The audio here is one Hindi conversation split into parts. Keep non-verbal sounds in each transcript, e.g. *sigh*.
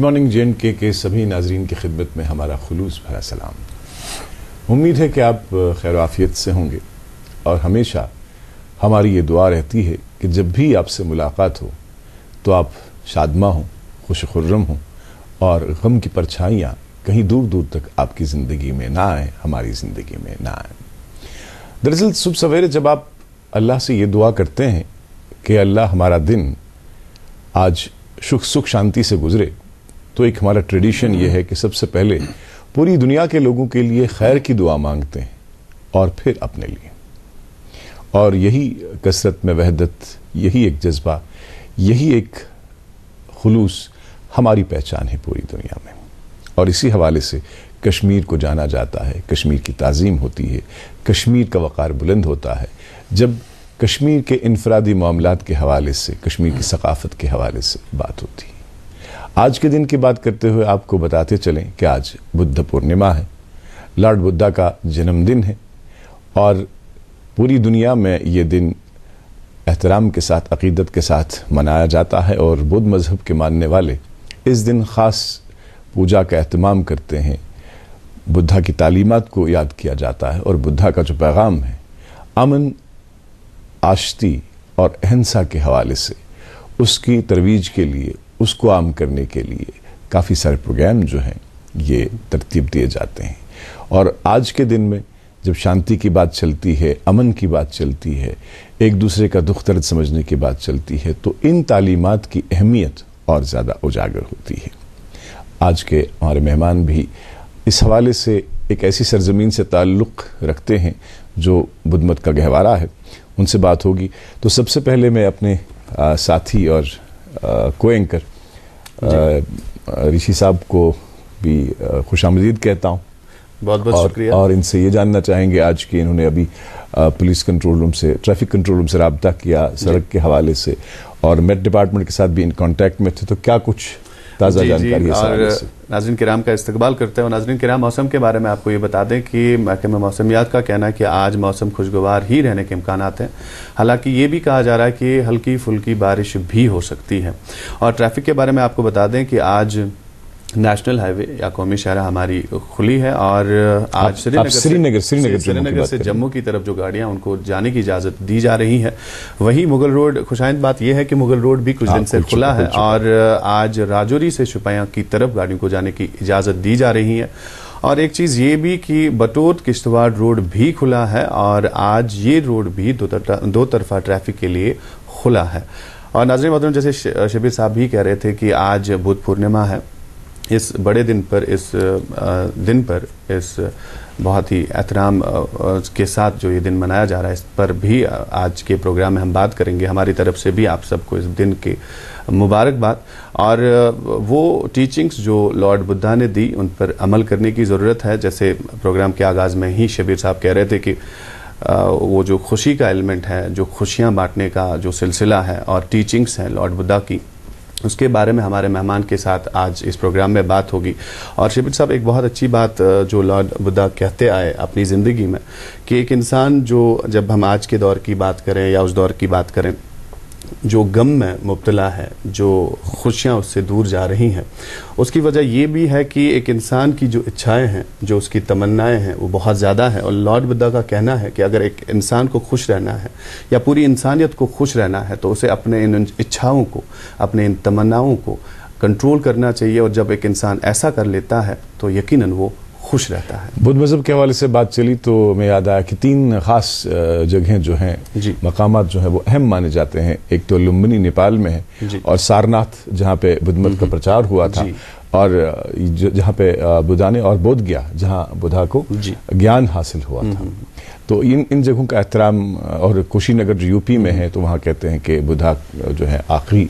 गुड मॉर्निंग जे के के सभी नाजरीन की खिदमत में हमारा खुलूस भरा सलाम। उम्मीद है कि आप खैर आफियत से होंगे। और हमेशा हमारी ये दुआ रहती है कि जब भी आपसे मुलाकात हो तो आप शादमा हों खुश खुर्रम हों और गम की परछाइयाँ कहीं दूर दूर तक आपकी ज़िंदगी में ना आए, हमारी ज़िंदगी में ना आए। दरअसल, सुबह सवेरे जब आप अल्लाह से ये दुआ करते हैं कि अल्लाह हमारा दिन आज सुख सुख शांति से गुजरे तो एक हमारा ट्रेडिशन ये है कि सबसे पहले पूरी दुनिया के लोगों के लिए खैर की दुआ मांगते हैं और फिर अपने लिए। और यही कसरत में वहदत, यही एक जज्बा, यही एक खुलूस हमारी पहचान है पूरी दुनिया में। और इसी हवाले से कश्मीर को जाना जाता है, कश्मीर की तज़ीम होती है, कश्मीर का वक़ार बुलंद होता है। जब कश्मीर के इनफरादी मामला के हवाले से, कश्मीर की सकाफत के हवाले से बात होती है। आज के दिन की बात करते हुए आपको बताते चलें कि आज बुद्ध पूर्णिमा है। लॉर्ड बुद्धा का जन्मदिन है और पूरी दुनिया में ये दिन एहतराम के साथ, अकीदत के साथ मनाया जाता है और बुद्ध मज़हब के मानने वाले इस दिन ख़ास पूजा का अहतमाम करते हैं। बुद्धा की तालीमत को याद किया जाता है और बुद्धा का जो पैगाम है, अमन, आश्ती और अहिंसा के हवाले से, उसकी तरवीज के लिए उसको आम करने के लिए काफ़ी सारे प्रोग्राम जो हैं, ये तरतीब दिए जाते हैं। और आज के दिन में जब शांति की बात चलती है, अमन की बात चलती है, एक दूसरे का दुख दर्द समझने की बात चलती है तो इन तालीमत की अहमियत और ज़्यादा उजागर होती है। आज के हमारे मेहमान भी इस हवाले से एक ऐसी सरजमीन से ताल्लुक़ रखते हैं, जो बुद्धमत का गहवारा है। उनसे बात होगी। तो सबसे पहले मैं अपने साथी और को एंकर ऋषि साहब को भी खुश आमदीद कहता हूँ। बहुत बहुत शुक्रिया। और इनसे ये जानना चाहेंगे आज कि इन्होंने अभी पुलिस कंट्रोल रूम से ट्रैफ़िक कंट्रोल रूम से रबता किया सड़क के हवाले से। और मेट डिपार्टमेंट के साथ भी इन कांटेक्ट में थे तो क्या कुछ ताज़ा जानकारी और नाजरीन कराम का इस्तेबाल करते हैं और नाजरीन कराम मौसम के बारे में आपको ये बता दें कि महकमे मौसमियात का कहना है कि आज मौसम खुशगवार ही रहने के इम्कान हैं। हालाँकि ये भी कहा जा रहा है कि हल्की फुल्की बारिश भी हो सकती है। और ट्रैफ़िक के बारे में आपको बता दें कि आज नेशनल हाईवे या कौमी शहरा हमारी खुली है और आज श्रीनगर श्रीनगर श्रीनगर श्रीनगर से जम्मू की तरफ़ जो गाड़ियाँ उनको जाने की इजाज़त दी जा रही है। वहीं मुगल रोड खुशाइंद बात यह है कि मुगल रोड भी कुछ दिन से खुला है और आज राजौरी से शुपाया की तरफ़ गाड़ियों को जाने की इजाज़त दी जा रही है। और एक चीज़ ये भी कि बटोत किश्तवाड़ रोड भी खुला है और आज ये रोड भी दो तरफा ट्रैफ़िक के लिए खुला है। और नाजरी मोहतरम जैसे शबीर साहब भी कह रहे थे कि आज बुद्ध पूर्णिमा है। इस बड़े दिन पर, इस दिन पर, इस बहुत ही एहतराम के साथ जो ये दिन मनाया जा रहा है, इस पर भी आज के प्रोग्राम में हम बात करेंगे। हमारी तरफ़ से भी आप सबको इस दिन के मुबारकबाद। और वो टीचिंग्स जो लॉर्ड बुद्धा ने दी, उन पर अमल करने की ज़रूरत है। जैसे प्रोग्राम के आगाज़ में ही शबीर साहब कह रहे थे कि वो जो खुशी का एलिमेंट है, जो खुशियाँ बांटने का जो सिलसिला है, और टीचिंग्स हैं लॉर्ड बुद्धा की उसके बारे में हमारे मेहमान के साथ आज इस प्रोग्राम में बात होगी। और शिबिर साहब, एक बहुत अच्छी बात जो लॉर्ड बुद्धा कहते आए अपनी ज़िंदगी में, कि एक इंसान जो जब हम आज के दौर की बात करें या उस दौर की बात करें जो गम में मुबतला है, जो खुशियाँ उससे दूर जा रही हैं, उसकी वजह यह भी है कि एक इंसान की जो इच्छाएँ हैं, जो उसकी तमन्नाएँ हैं, वो बहुत ज़्यादा हैं। और लॉर्ड बुद्धा का कहना है कि अगर एक इंसान को खुश रहना है, या पूरी इंसानियत को खुश रहना है तो उसे अपने इन इच्छाओं को, अपने इन तमन्नाओं को कंट्रोल करना चाहिए। और जब एक इंसान ऐसा कर लेता है तो यकीनन वो खुश रहता है। बुद्ध मज़हब के हवाले से बात चली तो मैं याद आया कि तीन खास जगह जो हैं मकाम जो है वो अहम माने जाते हैं। एक तो लुम्बनी नेपाल में है और सारनाथ जहाँ पे बुद्ध मत का प्रचार हुआ था। और जहाँ पे बुद्धा ने और बोध गया जहाँ बुधा को ज्ञान हासिल हुआ था। तो इन इन जगहों का एहतराम और कुशीनगर जो यूपी में है तो वहाँ कहते हैं कि बुधा जो है आखिरी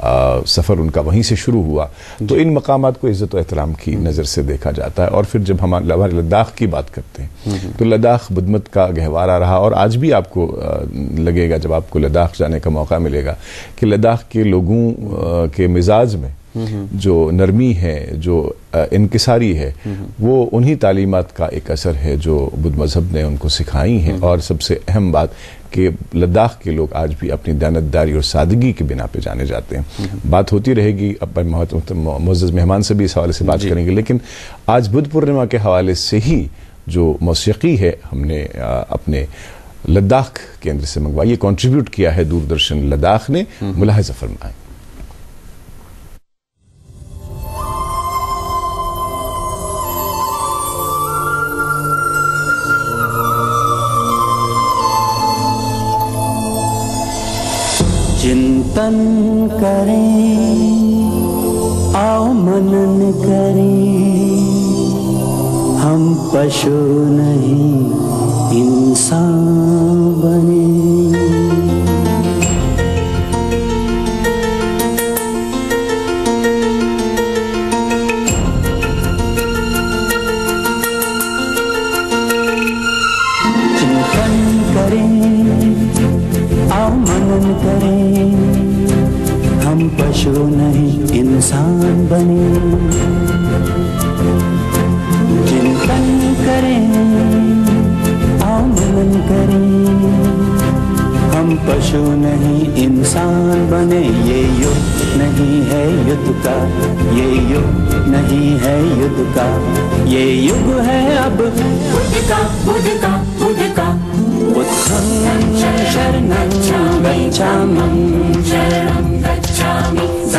सफ़र उनका वहीं से शुरू हुआ तो इन मकाम को इज़्ज़त एहतराम की। नज़र से देखा जाता है और फिर जब हम हमारे लद्दाख की बात करते हैं। तो लद्दाख बुदमत का गहवारा रहा और आज भी आपको लगेगा, जब आपको लद्दाख जाने का मौका मिलेगा कि लद्दाख के लोगों के मिजाज में जो नरमी है, जो इनकसारी है, वो उन्हीं तालीमत का एक असर है जो बुद्ध मज़हब ने उनको सिखाई हैं और सबसे अहम बात कि लद्दाख के लोग आज भी अपनी दानतदारी और सादगी के बिना पे जाने जाते हैं। बात होती रहेगी अब मोज़ मेहमान से भी इस हवाले से बात करेंगे लेकिन आज बुद्ध पूर्णिमा के हवाले से ही जो मौसीकी है हमने अपने लद्दाख केंद्र से मंगवाई ये कंट्रीब्यूट किया है दूरदर्शन लद्दाख ने मुलाहजा फरमाए। चिंतन करें आओ मनन करें। हम पशु नहीं इंसान। पशु नहीं इंसान बने। चिंतन करें आओ मनन करें। हम पशु नहीं इंसान बने ये युग नहीं है युद्ध का ये युग नहीं है युद्ध का। ये युग है अब। बुद्ध का बुद्ध का बुद्ध का। उत्थं शरणं गच्छामि। शरणं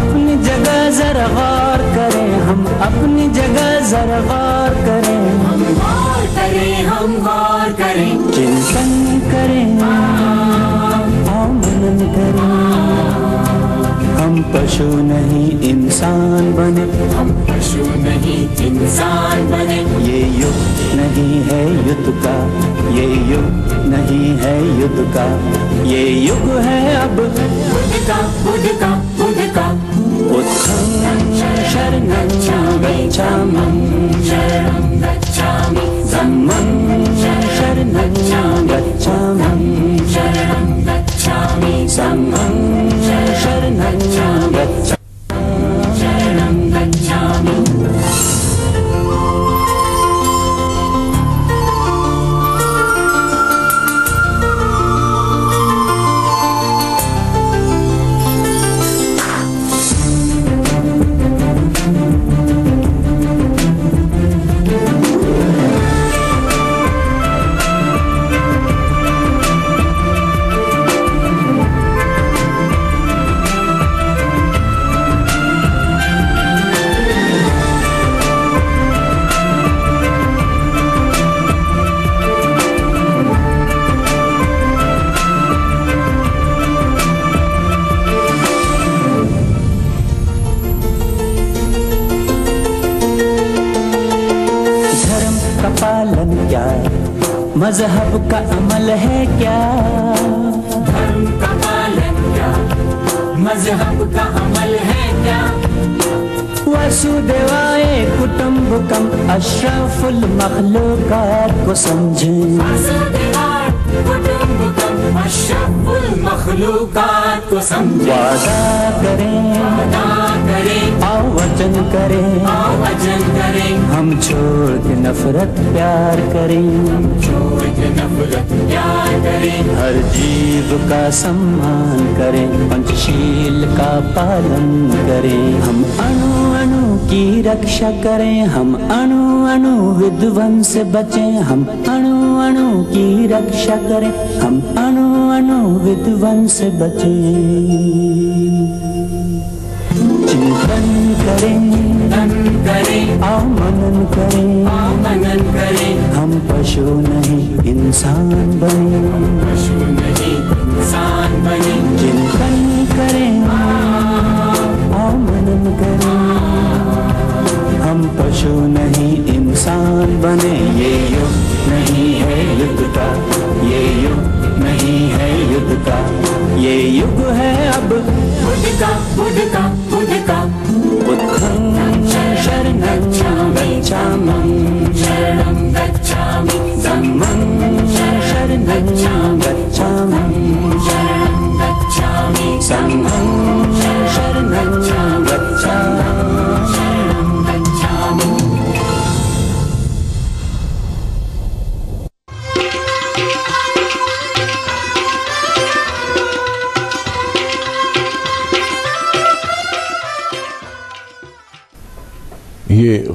अपनी जगह जरा गौर करें हम अपनी जगह जरा गौर करें। हम गौर करें हम गौर करें। चिंतन करें मनन करें। हम पशु नहीं इंसान बने। हम पशु नहीं इंसान बने। ये युग नहीं है युद्ध का ये युग नहीं है युद्ध का। ये युग है अब। बुद्ध का बुद्ध का। शरणं गच्छामि धम्मं शरणं गच्छामि धम्मं शरणं गच्छामि का अमल है क्या? धर्म का पालन क्या? मज़हब का अमल है क्या? वसुदेवाय कुटुम्बकम अशरफुल मखलूकात को समझें। अशरफुल मखलूकात को समझे। वादा करें। आओ वचन करें। वचन करें। हम छोड़ के नफरत प्यार करें। छोड़ के नफरत प्यार करें। हर जीव का सम्मान करें। पंचशील का पालन करें। हम अणु अणु की रक्षा करें। हम अणु अणु विध्वंस से बचें। हम अणु अणु की रक्षा करें। हम अणु अणु विध्वंस से बचें। चिंतन करें तन करें। आओ मनन करें आओ मनन करें हम पशु नहीं, इंसान बने। पशु नहीं इंसान बने चिंतन करें आओ मनन करें। हम पशु नहीं इंसान बने ये युग नहीं है युद्ध का। ये युग नहीं है, युद्ध का। ये युग है, अब। बुद्ध का बुद्ध का।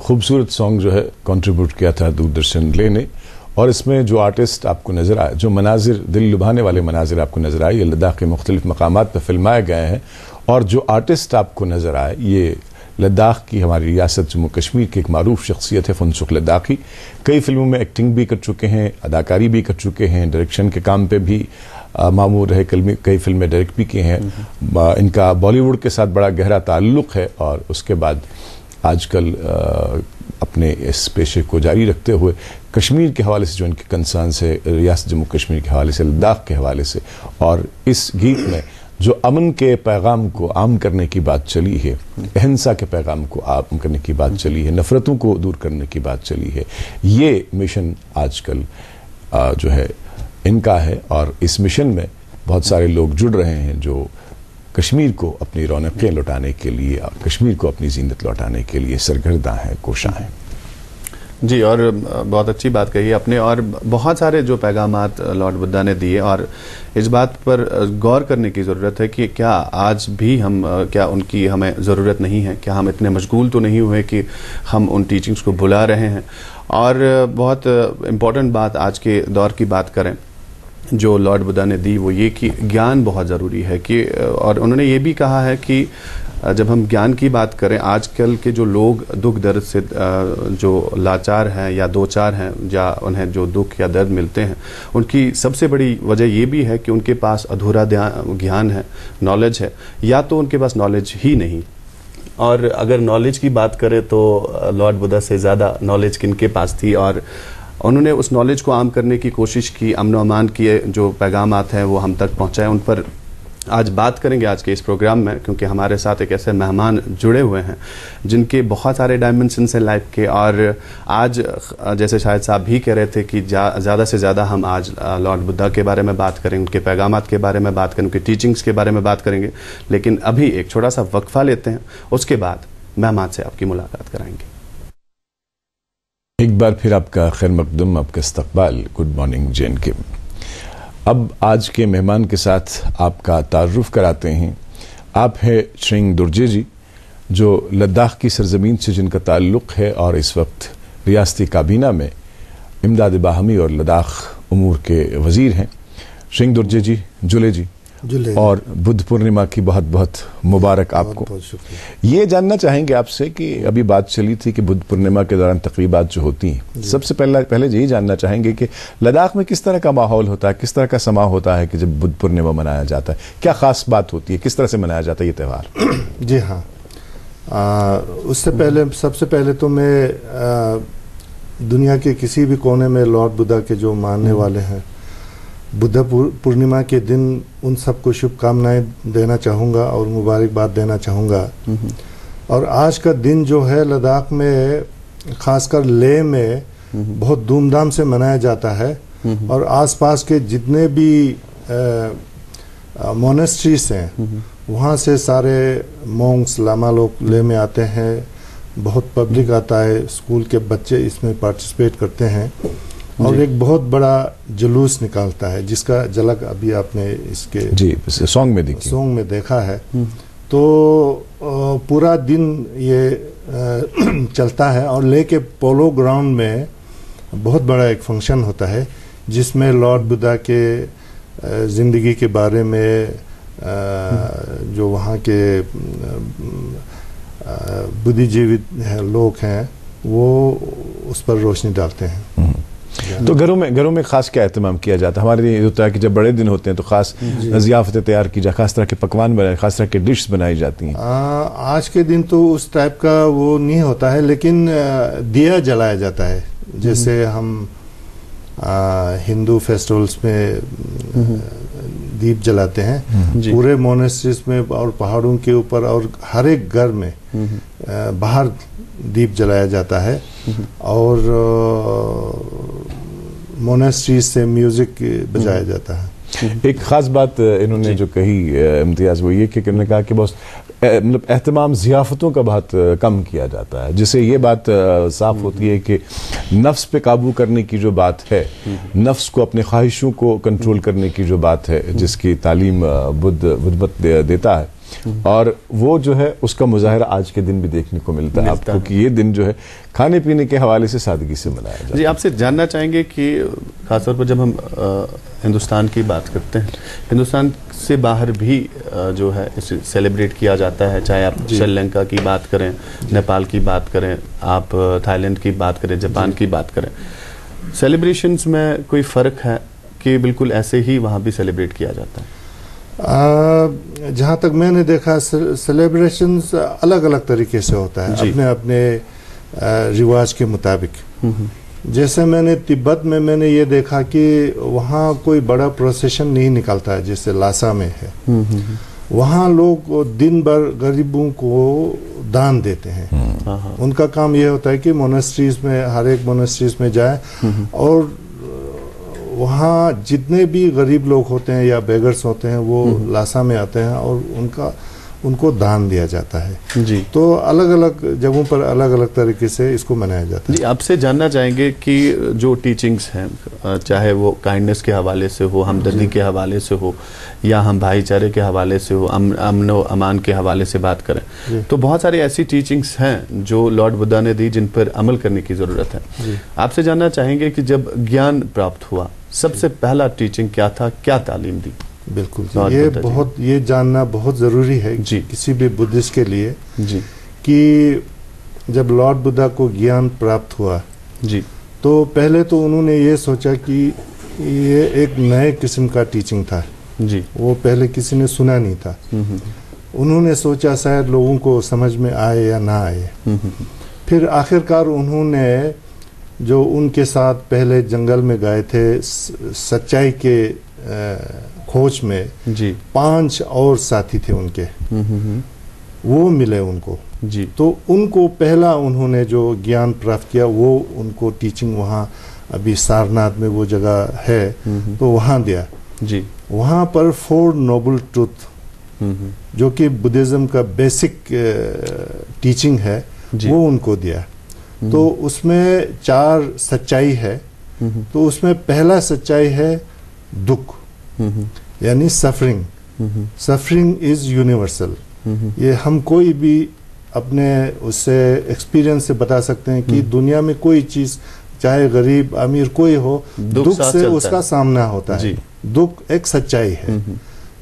खूबसूरत सॉन्ग जो है कंट्रीब्यूट किया था दूरदर्शन ले ने। और इसमें जो आर्टिस्ट आपको नज़र आए जो मनाजिर दिल लुभाने वाले मनाजिर आपको नज़र आए, ये लद्दाख के मुख्तलिफ़ मकाम पर फिल्माए गए हैं। और जो आर्टिस्ट आपको नज़र आए, ये लद्दाख की हमारी रियासत जम्मू कश्मीर की एक मरूफ शख्सियत है, फनसुख लद्दाखी। कई फ़िल्मों में एक्टिंग भी कर चुके हैं, अदाकारी भी कर चुके हैं डायरेक्शन के काम पे भी मामूर रहे कई फ़िल्में डायरेक्ट भी की हैं। इनका बॉलीवुड के साथ बड़ा गहरा ताल्लुक है और उसके बाद आजकल अपने इस पेशे को जारी रखते हुए कश्मीर के हवाले से जो इनके कंसर्न है रियासत जम्मू कश्मीर के हवाले से, लद्दाख के हवाले से, और इस गीत में जो अमन के पैगाम को आम करने की बात चली है, अहिंसा के पैगाम को आम करने की बात चली है, नफरतों को दूर करने की बात चली है, ये मिशन आजकल जो है, इनका है, और इस मिशन में बहुत सारे लोग जुड़ रहे हैं जो कश्मीर को अपनी रौनकें लौटाने के लिए कश्मीर को अपनी जीनत लौटाने के लिए सरगर्दा हैं, कोशा हैं। जी, और बहुत अच्छी बात कही आपने, और बहुत सारे जो पैगाम लॉर्ड बुद्धा ने दिए, और इस बात पर गौर करने की ज़रूरत है कि क्या आज भी हम क्या उनकी हमें ज़रूरत नहीं है? क्या हम इतने मशगूल तो नहीं हुए कि हम उन टीचिंग्स को भुला रहे हैं? और बहुत इम्पोर्टेंट बात आज के दौर की बात करें, जो लॉर्ड बुद्धा ने दी वो ये कि ज्ञान बहुत ज़रूरी है कि और उन्होंने ये भी कहा है कि जब हम ज्ञान की बात करें, आजकल के जो लोग दुख दर्द से जो लाचार हैं या दो चार हैं, या उन्हें जो दुख या दर्द मिलते हैं, उनकी सबसे बड़ी वजह ये भी है कि उनके पास अधूरा ज्ञान है नॉलेज है, या तो उनके पास नॉलेज ही नहीं। और अगर नॉलेज की बात करें तो लॉर्ड बुद्धा से ज़्यादा नॉलेज किन के पास थी और उन्होंने उस नॉलेज को आम करने की कोशिश की अमन अमान के जो पैगाम हैं वो हम तक पहुँचाए, उन पर आज बात करेंगे आज के इस प्रोग्राम में, क्योंकि हमारे साथ एक ऐसे मेहमान जुड़े हुए हैं, जिनके बहुत सारे डायमेंशंस हैं लाइफ के, और आज, जैसे शायद साहब भी कह रहे थे कि जा- ज़्यादा से ज़्यादा हम आज लॉर्ड बुद्धा के बारे में बात करेंगे उनके पैगाम के बारे में बात करेंगे उनकी टीचिंग्स के बारे में बात करेंगे। लेकिन अभी एक छोटा सा वक्फा लेते हैं, उसके बाद मेहमान से आपकी मुलाकात कराएँगे। एक बार फिर आपका खैर मकदम, आपका इस्तकबाल। गुड मॉर्निंग जैन के अब आज के मेहमान के साथ आपका तारुफ कराते हैं। आप हैं श्रिंग दुर्जे जी, जो लद्दाख की सरजमीन से जिनका ताल्लुक है और इस वक्त रियासती काबीना में इमदाद बाहमी और लद्दाख अमूर के वज़ीर हैं। श्रिंग दुर्जे जी, जुले जी और बुद्ध पूर्णिमा की बहुत बहुत मुबारक आपको। बहुत ये जानना चाहेंगे आपसे कि अभी बात चली थी कि बुद्ध पूर्णिमा के दौरान तकरीबात जो होती हैं। सबसे पहला पहले यही जानना चाहेंगे कि लद्दाख में किस तरह का माहौल होता है किस तरह का समा होता है कि जब बुद्ध पूर्णिमा मनाया जाता है? क्या खास बात होती है? किस तरह से मनाया जाता है ये त्यौहार? *clears throat* जी हाँ। आ, उससे पहले सबसे पहले तो मैं दुनिया के किसी भी कोने में लॉर्ड बुद्धा के जो मानने वाले हैं बुद्ध पूर्णिमा के दिन उन सबको शुभकामनाएँ देना चाहूँगा और मुबारकबाद देना चाहूँगा। और आज का दिन जो है लद्दाख में खासकर लेह में बहुत धूमधाम से मनाया जाता है। और आसपास के जितने भी मोनेस्ट्रीज हैं वहाँ से सारे मोंग्स लामा लोग ले में आते हैं। बहुत पब्लिक आता है स्कूल के बच्चे इसमें पार्टिसिपेट करते हैं। और एक बहुत बड़ा जुलूस निकालता है जिसका झलक अभी आपने इसके जी सॉन्ग में देखिए सॉन्ग में देखा है। तो पूरा दिन ये *clears throat* चलता है और लेके पोलो ग्राउंड में बहुत बड़ा एक फ़ंक्शन होता है जिसमें लॉर्ड बुद्धा के ज़िंदगी के बारे में जो वहाँ के बुद्धिजीवी हैं लोग हैं वो उस पर रोशनी डालते हैं। तो घरों में घरों में खास क्या एहतमाम किया जाता है? हमारे ये होता है कि जब बड़े दिन होते हैं तो खास जियाफतें तैयार की जाए खास तरह के पकवान बनाए खास तरह के डिश बनाई जाती हैं। आज के दिन तो उस टाइप का वो नहीं होता है लेकिन दिया जलाया जाता है। जैसे हम हिंदू फेस्टिवल्स में दीप जलाते हैं। पूरे मोनेस्ट्रीज में और पहाड़ों के ऊपर और हर एक घर में बाहर दीप जलाया जाता है। और मोनेस्ट्रीज से म्यूज़िक बजाया जाता है। एक खास बात इन्होंने जो। कही इम्तियाज़ वो ये कि इन्होंने कहा कि बस अ, मतलब एहतमाम जियाफतों का बहुत कम किया जाता है जिससे ये बात साफ़ होती है कि नफ्स पे काबू करने की जो बात है नफ्स को अपने ख्वाहिशों को कंट्रोल करने की जो बात है जिसकी तालीम बुद्ध बुद्धमत देता है और वो जो है उसका मुजाहरा आज के दिन भी देखने को मिलता है आपको कि ये दिन जो है खाने पीने के हवाले से सादगी से मनाया जाता है। जी आपसे जानना चाहेंगे कि खासतौर पर जब हम हिंदुस्तान की बात करते हैं हिंदुस्तान से बाहर भी जो है इसे सेलिब्रेट किया जाता है। चाहे आप श्रीलंका की बात करें नेपाल की बात करें आप थाईलैंड की बात करें जापान की बात करें सेलिब्रेशंस में कोई फ़र्क है कि बिल्कुल ऐसे ही वहाँ भी सेलिब्रेट किया जाता है? जहाँ तक मैंने देखा सेलिब्रेशन अलग अलग तरीके से होता है। अपने अपने रिवाज के मुताबिक। जैसे मैंने तिब्बत में मैंने ये देखा कि वहाँ कोई बड़ा प्रोसेशन नहीं निकलता है जैसे लासा में है। वहाँ लोग दिन भर गरीबों को दान देते हैं। हाँ हाँ। उनका काम यह होता है कि मोनेस्ट्रीज में हर एक मोनेस्ट्रीज में जाए और वहाँ जितने भी गरीब लोग होते हैं या बेगर्स होते हैं वो लासा में आते हैं और उनका उनको दान दिया जाता है। जी। तो अलग अलग जगहों पर अलग अलग तरीके से इसको मनाया जाता है। जी आपसे जानना चाहेंगे कि जो टीचिंग्स हैं चाहे वो काइंडनेस के हवाले से हो हमदर्दी के हवाले से हो या हम भाईचारे के हवाले से हो अम, अमन अमान के हवाले से बात करें तो बहुत सारी ऐसी टीचिंग्स हैं जो लॉर्ड बुद्धा ने दी जिन पर अमल करने की ज़रूरत है। आपसे जानना चाहेंगे कि जब ज्ञान प्राप्त हुआ सबसे पहला टीचिंग क्या था? क्या तालीम दी? बिल्कुल बहुत ये बहुत। ये जानना बहुत ज़रूरी है जी। किसी भी बुद्धिस्ट के लिए जी। कि जब लॉर्ड बुद्धा को ज्ञान प्राप्त हुआ जी। तो पहले तो उन्होंने ये सोचा कि ये एक नए किस्म का टीचिंग था। जी। वो पहले किसी ने सुना नहीं था। हम्म, उन्होंने सोचा शायद लोगों को समझ में आए या ना आए। हम्म, फिर आखिरकार उन्होंने जो उनके साथ पहले जंगल में गए थे सच्चाई के खोज में जी। पाँच और साथी थे उनके। वो मिले उनको। जी। तो उनको पहला उन्होंने जो ज्ञान प्राप्त किया वो उनको टीचिंग वहाँ अभी सारनाथ में वो जगह है तो वहाँ दिया। जी। वहाँ पर फोर नोबल ट्रूथ जो कि बुद्धिज्म का बेसिक टीचिंग है वो उनको दिया। तो उसमें चार सच्चाई है। हम्म, तो उसमें पहला सच्चाई है दुख हम्म, यानी suffering hmm, suffering is universal hmm, ये हम कोई भी अपने उससे एक्सपीरियंस से बता सकते हैं कि दुनिया में कोई चीज़ चाहे गरीब अमीर कोई हो दुख दुख से उसका सामना होता है। दुख एक सच्चाई है। हम्म,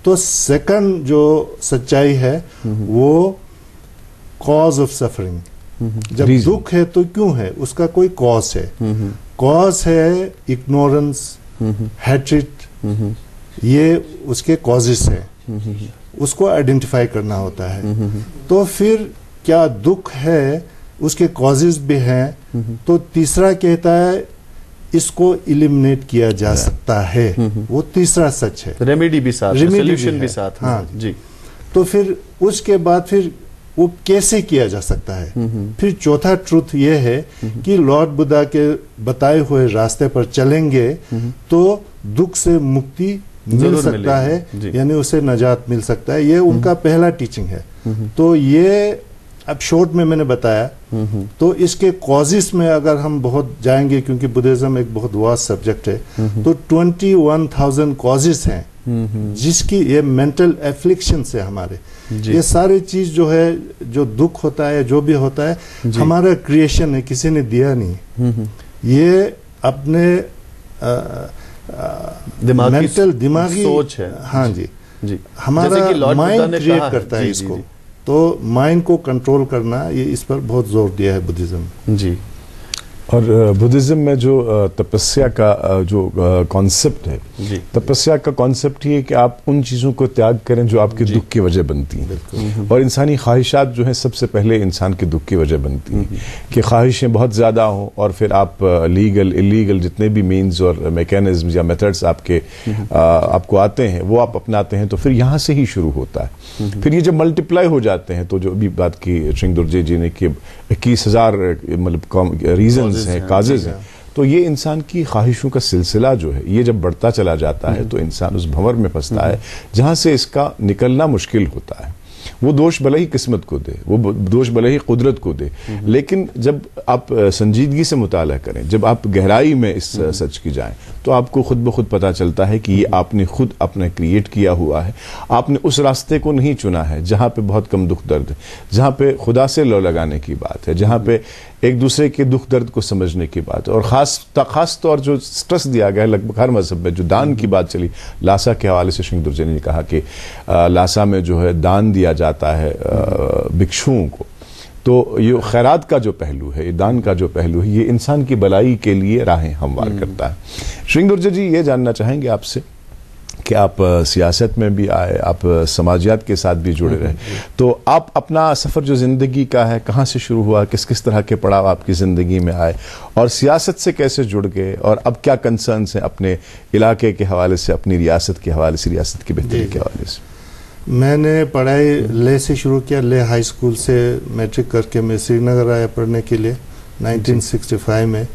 तो सेकंड जो सच्चाई है वो कॉज ऑफ़ सफरिंग जब दुख है तो क्यों है? उसका कोई कॉज है। कॉज है इग्नोरेंस हैट्रिट ये उसके कॉजेस हैं। उसको आइडेंटिफाई करना होता है। तो फिर क्या दुख है उसके कॉजेज भी हैं। तो तीसरा कहता है इसको इलिमिनेट किया जा सकता है। वो तीसरा सच है। रेमेडी भी साथ है Remedy भी भी साथ हाँ। जी। तो फिर उसके बाद फिर वो कैसे किया जा सकता है? फिर चौथा ट्रूथ ये है कि लॉर्ड बुद्धा के बताए हुए रास्ते पर चलेंगे तो दुख से मुक्ति मिल सकता है यानी उसे नजात मिल सकता है। ये उनका पहला टीचिंग है। तो ये अब शॉर्ट में मैंने बताया तो इसके कॉजेस में अगर हम बहुत जाएँगे क्योंकि बुद्धिज्म एक बहुत वास्ट सब्जेक्ट है तो ट्वेंटी वन थाउज़ेंड कॉजेस हैं जिसकी ये मेंटल एफ्लिक्शन है हमारे। ये सारी चीज़ जो है जो दुख होता है जो भी होता है हमारा क्रिएशन है किसी ने दिया नहीं। ये अपने दिमाग मेंटल दिमागी सोच है। हाँ जी। जी। हमारा माइंड क्रिएट। करता है इसको। तो माइंड को कंट्रोल करना ये इस पर बहुत ज़ोर दिया है बुद्धिज्म जी। और बुद्धिज्म में जो तपस्या का जो कॉन्सेप्ट है जी। तपस्या का कॉन्सेप्ट ये है कि आप उन चीज़ों को त्याग करें जो आपके दुख की वजह बनती हैं। और इंसानी ख्वाहिशात जो हैं सबसे पहले इंसान के दुख की वजह बनती हैं। कि ख्वाहिशें बहुत ज़्यादा हों और फिर आप लीगल इलीगल जितने भी मीन्स और मैकेनिज्म या मेथड्स आपके आपको आते हैं वो आप अपनाते हैं तो फिर यहाँ से ही शुरू होता है। फिर ये जब मल्टीप्लाई हो जाते हैं तो जो अभी बात की सिंह दुर्जे जी ने कि इक्कीस हज़ार मतलब रीजन है हैं हैं, काजेज हैं। तो ये इंसान की ख्वाहिशों का सिलसिला जो है ये जब बढ़ता चला जाता है तो इंसान उस भंवर में फंसता है जहाँ से इसका निकलना मुश्किल होता है। वो दोष भले ही किस्मत को दे, वो दोष भले ही कुदरत को दे। लेकिन जब आप संजीदगी से मुताल करें, जब आप गहराई में इस सच की जाएँ तो आपको खुद ब खुद पता चलता है कि ये आपने खुद अपने क्रिएट किया हुआ है। आपने उस रास्ते को नहीं चुना है जहाँ पे बहुत कम दुख दर्द है, जहाँ पे खुदा से लो लगाने की बात है, जहाँ पे एक दूसरे के दुख दर्द को समझने की बात। और खास खास तौर जो स्ट्रेस दिया गया है लगभग हर मज़हब में जो दान की बात चली लासा के हवाले से सिंह दुर्जे ने कहा कि अ, लासा में जो है दान दिया जाता है भिक्षुओं को। तो ये खैरात का जो पहलू है ये दान का जो पहलू है ये इंसान की भलाई के लिए राहें हमवार करता है। श्री दुर्जे जी ये जानना चाहेंगे आपसे कि आप सियासत में भी आए आप समाजियात के साथ भी जुड़े रहे। तो आप अपना सफ़र जो ज़िंदगी का है कहाँ से शुरू हुआ किस किस तरह के पड़ाव आपकी ज़िंदगी में आए और सियासत से कैसे जुड़ गए और अब क्या कंसर्न्स हैं अपने इलाके के हवाले से अपनी रियासत के हवाले से रियासत की बेहतरी के हवाले से? मैंने पढ़ाई ले से शुरू किया ले हाई स्कूल से मैट्रिक करके मैं श्रीनगर आया पढ़ने के लिए 1965 में।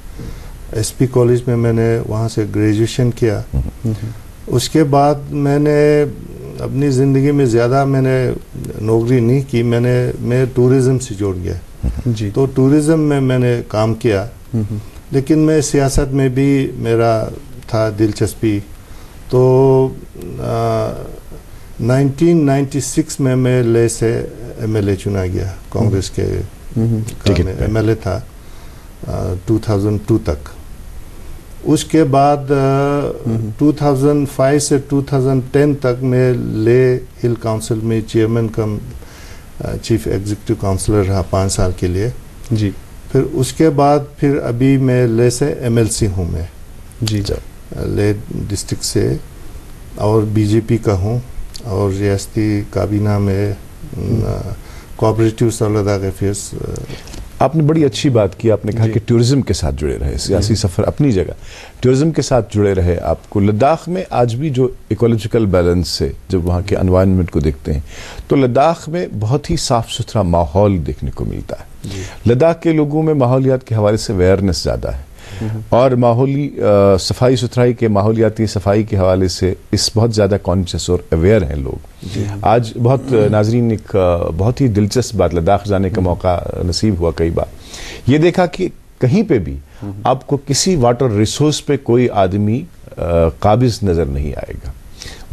एसपी कॉलेज में मैंने वहाँ से ग्रेजुएशन किया। उसके बाद मैंने अपनी ज़िंदगी में ज़्यादा मैंने नौकरी नहीं की मैंने मैं टूरिज़्म से जुड़ गया। जी। तो टूरिज़्म में मैंने काम किया लेकिन मैं सियासत में भी मेरा था दिलचस्पी। तो आ, 1996 में मैं ले से एमएलए चुना गया कांग्रेस के पे। एमएलए था आ, 2002 तक। उसके बाद आ, 2005 से 2010 तक मैं ले हिल काउंसिल में chairman cum chief executive councillor रहा पाँच साल के लिए। जी। फिर उसके बाद फिर अभी मैं ले से एमएलसी हूँ मैं। जी। जब ले डिस्ट्रिक्ट से और बीजेपी का हूँ और रियासती काबीना में कोऑपरेटिव सलादाक अफेयर्स आपने बड़ी अच्छी बात की आपने कहा कि टूरिज़्म के साथ जुड़े रहे सियासी सफ़र अपनी जगह। टूरिज़्म के साथ जुड़े रहे आपको। लद्दाख में आज भी जो इकोलॉजिकल बैलेंस है जब वहाँ के अनवायरमेंट को देखते हैं तो लद्दाख में बहुत ही साफ़ सुथरा माहौल देखने को मिलता है। लद्दाख के लोगों में माहौलियात के हवाले से अवेयरनेस ज़्यादा है। और माहौली सफ़ाई सुथराई के माहौलियाती सफ़ाई के हवाले से इस बहुत ज़्यादा कॉन्शियस और अवेयर हैं लोग। आज बहुत नाजरीन एक बहुत ही दिलचस्प बात लद्दाख जाने का मौका नसीब हुआ कई बार। ये देखा कि कहीं पे भी आपको किसी वाटर रिसोर्स पे कोई आदमी काबिज नज़र नहीं आएगा।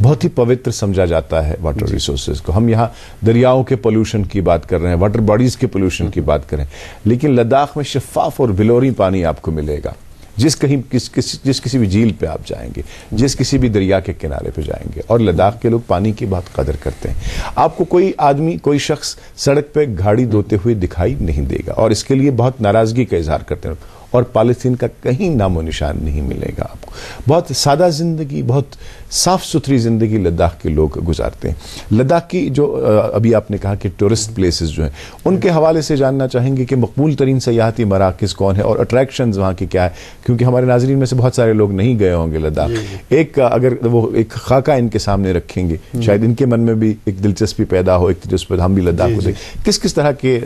बहुत ही पवित्र समझा जाता है वाटर रिसोर्सेज को। हम यहाँ दरियाओं के पोल्यूशन की बात कर रहे हैं वाटर बॉडीज के पोल्यूशन की बात कर रहे हैं। लेकिन लद्दाख में शफाफ और बिलोरी पानी आपको मिलेगा। जिस कहीं किस, किस जिस किसी भी झील पे आप जाएँगे जिस किसी भी दरिया के किनारे पे जाएँगे और लद्दाख के लोग पानी की बहुत कदर करते हैं। आपको कोई आदमी कोई शख्स सड़क पे गाड़ी धोते हुए दिखाई नहीं देगा और इसके लिए बहुत नाराज़गी का इजहार करते हैं और पॉलिथीन का कहीं नामो निशान नहीं मिलेगा आपको। बहुत सादा ज़िंदगी बहुत साफ़ सुथरी ज़िंदगी लद्दाख के लोग गुजारते हैं। लद्दाख की जो अभी आपने कहा कि टूरिस्ट प्लेसेस जो हैं उनके हवाले से जानना चाहेंगे कि मकबूल तरीन सयाहती मराकज कौन है और अट्रैक्शन वहाँ की क्या है क्योंकि हमारे नाजरीन में से बहुत सारे लोग नहीं गए होंगे लद्दाख। एक अगर वो एक खाका इनके सामने रखेंगे शायद इनके मन में भी एक दिलचस्पी पैदा हो एक पर हम भी लद्दाख को। देखें। किस किस तरह के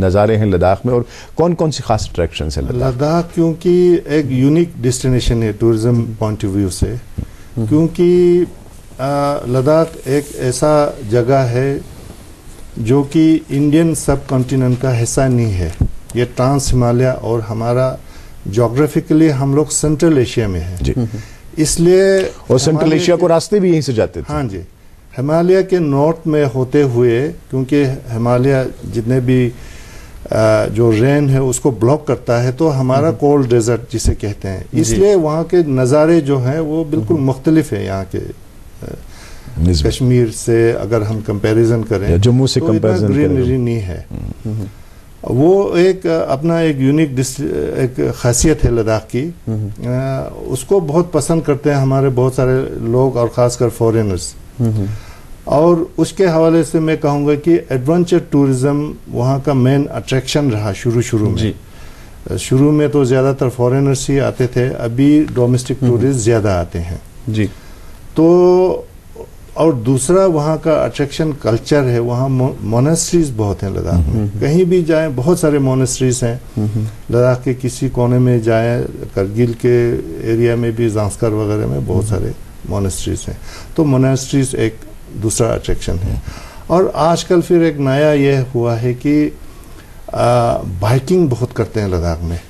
नज़ारे हैं लद्दाख में और कौन कौन सी खास अट्रैक्शन है लद्दाख? क्योंकि एक यूनिक डेस्टिनेशन है टूरिज़्म पॉइंट ऑफ़ व्यू से। क्योंकि लद्दाख एक ऐसा जगह है जो कि इंडियन सब कॉन्टिनेंट का हिस्सा नहीं है। ये ट्रांस हिमालय और हमारा जोग्राफिकली हम लोग सेंट्रल एशिया में है। इसलिए और सेंट्रल एशिया को रास्ते भी यहीं से जाते थे। हाँ जी। हिमालय के नॉर्थ में होते हुए क्योंकि हिमालय जितने भी जो रेन है उसको ब्लॉक करता है तो हमारा कोल्ड डेजर्ट जिसे कहते हैं। इसलिए वहाँ के नज़ारे जो हैं वो बिल्कुल मुख्तलिफ़ है यहाँ के कश्मीर से अगर हम कंपैरिजन करें जम्मू से तो करें। ग्रीनरी नहीं है। वो एक अपना एक यूनिक एक खासियत है लद्दाख की। अ, उसको बहुत पसंद करते हैं हमारे बहुत सारे लोग और ख़ासकर फॉरेनर्स और उसके हवाले से मैं कहूँगा कि एडवेंचर टूरिज़्म वहाँ का मेन अट्रैक्शन रहा शुरू शुरू में। शुरू में तो ज़्यादातर फॉरेनर्स ही आते थे अभी डोमेस्टिक टूरिस्ट ज़्यादा आते हैं। जी। तो और दूसरा वहाँ का अट्रैक्शन कल्चर है वहाँ मोनेस्ट्रीज बहुत हैं लद्दाख में। कहीं भी जाएँ बहुत सारे मोनेस्ट्रीज हैं। लद्दाख के किसी कोने में जाएँ करगिल के एरिया में भी जांस्कर वगैरह में बहुत सारे मोनेस्ट्रीज हैं। तो मोनेस्ट्रीज एक दूसरा अट्रैक्शन है। और आजकल फिर एक नया यह हुआ है कि बाइकिंग बहुत करते हैं लद्दाख में।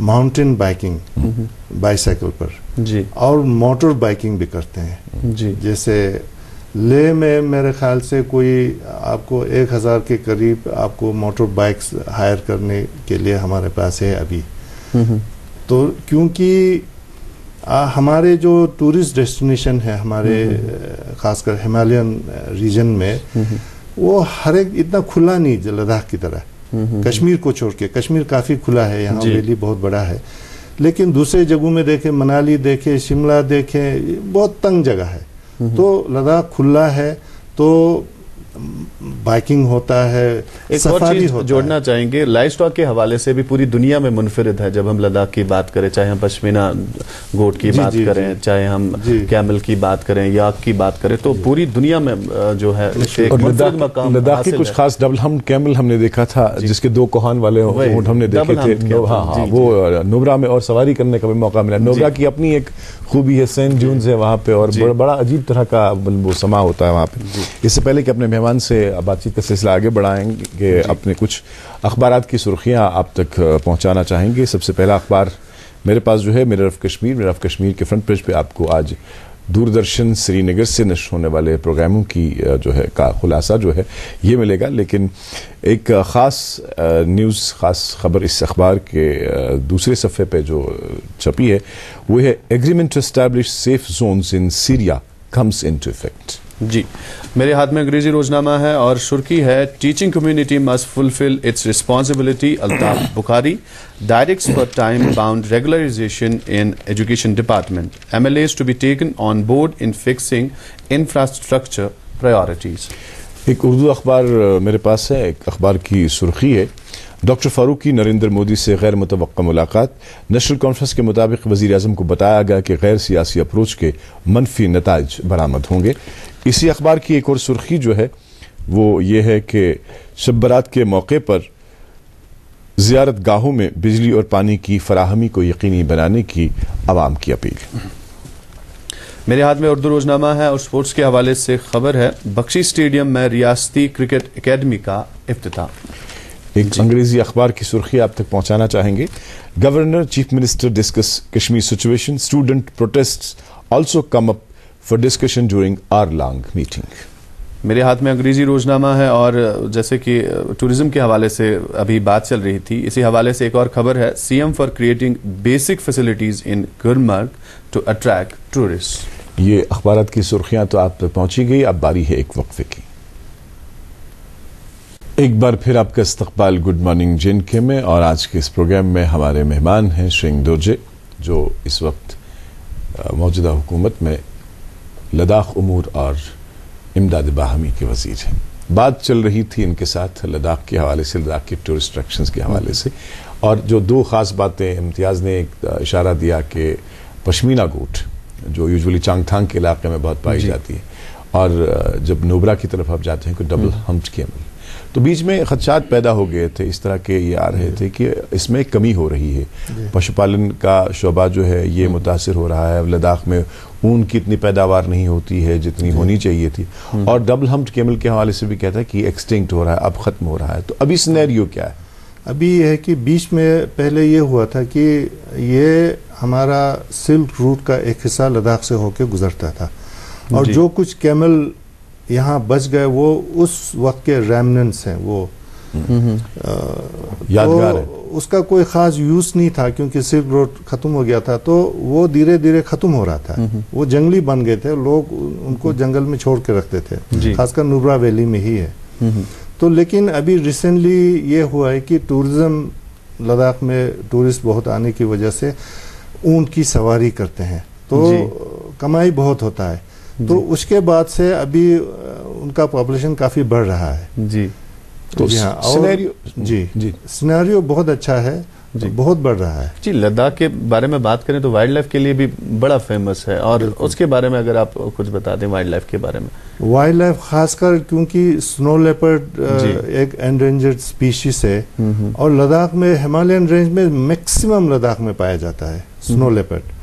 माउंटेन बाइकिंग बाईसाइकिल पर। जी। और मोटर बाइकिंग भी करते हैं। जी। जैसे लेह में मेरे ख्याल से कोई आपको एक हज़ार के करीब आपको मोटर बाइक्स हायर करने के लिए हमारे पास है अभी। तो क्योंकि आ, हमारे जो टूरिस्ट डेस्टिनेशन है हमारे खासकर हिमालयन रीजन में वो हर एक इतना खुला नहीं ज- लद्दाख की तरह। कश्मीर को छोड़ के कश्मीर काफ़ी खुला है यहाँ। वैली बहुत बड़ा है। लेकिन दूसरे जगहों में देखें मनाली देखें शिमला देखें बहुत तंग जगह है। तो लद्दाख खुला है तो बाइकिंग होता है एक और चीज़ जोड़ना चाहेंगे लाइफ स्टॉक के हवाले से भी पूरी दुनिया में मुनफरिद है। जब हम लद्दाख की बात करें चाहे हम पश्मीना गोट की जी, बात जी, करें जी। चाहे हम कैमल की बात करें याक की बात करें तो पूरी दुनिया में जो है लद्दाख के कुछ खास डबल हम कैमल हमने देखा था जिसके दो कोहान वाले ऊँट हमने देखे थे। हाँ हाँ वो नुब्रा में और सवारी करने का भी मौका मिला। नुब्रा की अपनी एक खूबी है सेंट जून्स है वहाँ पे और बड़ा, बड़ा अजीब तरह का वो समा होता है वहाँ पे। इससे पहले कि अपने मेहमान से बातचीत का सिलसिला आगे बढ़ाएँगे कि अपने कुछ अखबार की सुर्खियाँ आप तक पहुँचाना चाहेंगे। सबसे पहला अखबार मेरे पास जो है mirror of Kashmir. Mirror of Kashmir के फ्रंट पेज पे आपको आज दूरदर्शन श्रीनगर से नष्ट होने वाले प्रोग्रामों की जो है का खुलासा जो है ये मिलेगा। लेकिन एक ख़ास न्यूज़ ख़ास खबर इस अखबार के दूसरे सफ़े पे जो छपी है वो है agreement to establish safe zones in Syria comes into effect जी। मेरे हाथ में अंग्रेज़ी रोजनामा है और सुर्खी है teaching community must fulfil its responsibility Altaf *coughs* Bukhari directs for time bound regularisation in education department MLAs to be taken on board in fixing infrastructure priorities एक उर्दू अखबार मेरे पास है एक अखबार की सुर्खी है। डॉक्टर फारूकी नरेंद्र मोदी से गैर मुतव मुलाकात। नेशनल कॉन्फ्रेंस के मुताबिक वज़ीर अजम को बताया गया कि गैर सियासी अप्रोच के मनफी नतज बरामद होंगे। इसी अखबार की एक और सुर्खी जो है वो ये है कि शब बरात के मौके पर जियारत गाहों में बिजली और पानी की फराहमी को यकीनी बनाने की आवाम की अपील। मेरे हाथ में उर्दू रोजनामा है और स्पोर्ट्स के हवाले से खबर है बख्शी स्टेडियम में रियासती क्रिकेट एकेडमी का इफ्तिताह एक अंग्रेज़ी अखबार की सुर्खी आप तक पहुंचाना चाहेंगे। Governor chief minister discuss Kashmir situation student protest also come up for discussion during hour long meeting मेरे हाथ में अंग्रेज़ी रोजनामा है और जैसे कि टूरिज़्म के हवाले से अभी बात चल रही थी इसी हवाले से एक और खबर है CM for creating basic facilities in Gulmarg to attract tourist ये अखबार की सुर्खियाँ तो आप पहुँची गई अब बारी है एक वक्फे की। एक बार फिर आपका इस्तकबाल गुड मॉर्निंग जिन के में और आज के इस प्रोग्राम में हमारे मेहमान हैं श्रिंग दोरजे जो इस वक्त मौजूदा हुकूमत में लद्दाख उमूर और इमदाद बाहमी के वज़ीर हैं। बात चल रही थी इनके साथ लद्दाख के हवाले से लद्दाख के टूरिस्ट अट्रैक्शंस के हवाले से। और जो दो खास बातें इम्तियाज़ ने एक इशारा दिया कि पश्मीना गोट जो यूजुअली चांगथांग के इलाके में बहुत पाई जाती है और जब नोबरा की तरफ़ आप जाते हैं कोई डबल हम्प्ड केमल तो बीच में खदशात पैदा हो गए थे इस तरह के ये आ रहे थे कि इसमें कमी हो रही है। पशुपालन का शोबा जो है ये मुतासर हो रहा है। लद्दाख में ऊन की इतनी पैदावार नहीं होती है जितनी होनी चाहिए थी। और डबल हम्प्ड केमल के हवाले से भी कहता है कि एक्सटिंक्ट हो रहा है अब खत्म हो रहा है। तो अभी स्नैरियो क्या है? अभी यह है कि बीच में पहले ये हुआ था कि ये हमारा सिल्क रूट का एक हिस्सा लद्दाख से होकर गुजरता था। और जो कुछ कैमल यहाँ बच गए वो उस वक्त के रेमनेंट्स हैं वो यादगार तो है। उसका कोई खास यूज़ नहीं था क्योंकि सिल्क रोड खत्म हो गया था तो वो धीरे धीरे खत्म हो रहा था। वो जंगली बन गए थे लोग उनको जंगल में छोड़ के रखते थे। खासकर नुब्रा वैली में ही है। तो लेकिन अभी रिसेंटली ये हुआ है कि टूरिज़्म लद्दाख में टूरिस्ट बहुत आने की वजह से ऊँट की सवारी करते हैं। तो कमाई बहुत होता है। तो उसके बाद से अभी उनका पॉपुलेशन काफ़ी बढ़ रहा है। जी। तो जी हाँ, सिनेरियो जी। जी। सिनेरियो बहुत अच्छा है जी। बहुत बढ़ रहा है। जी लद्दाख के बारे में बात करें तो वाइल्ड लाइफ के लिए भी बड़ा फ़ेमस है। और उसके बारे में अगर आप कुछ बता दें वाइल्ड लाइफ के बारे में। वाइल्ड लाइफ खासकर क्योंकि स्नो लेपर्ड एक एंडेंजर्ड स्पीशीज है। हम्म, और लद्दाख में हिमालयन रेंज में मैक्सिमम लद्दाख में पाया जाता है स्नो लेपर्ड हम्म,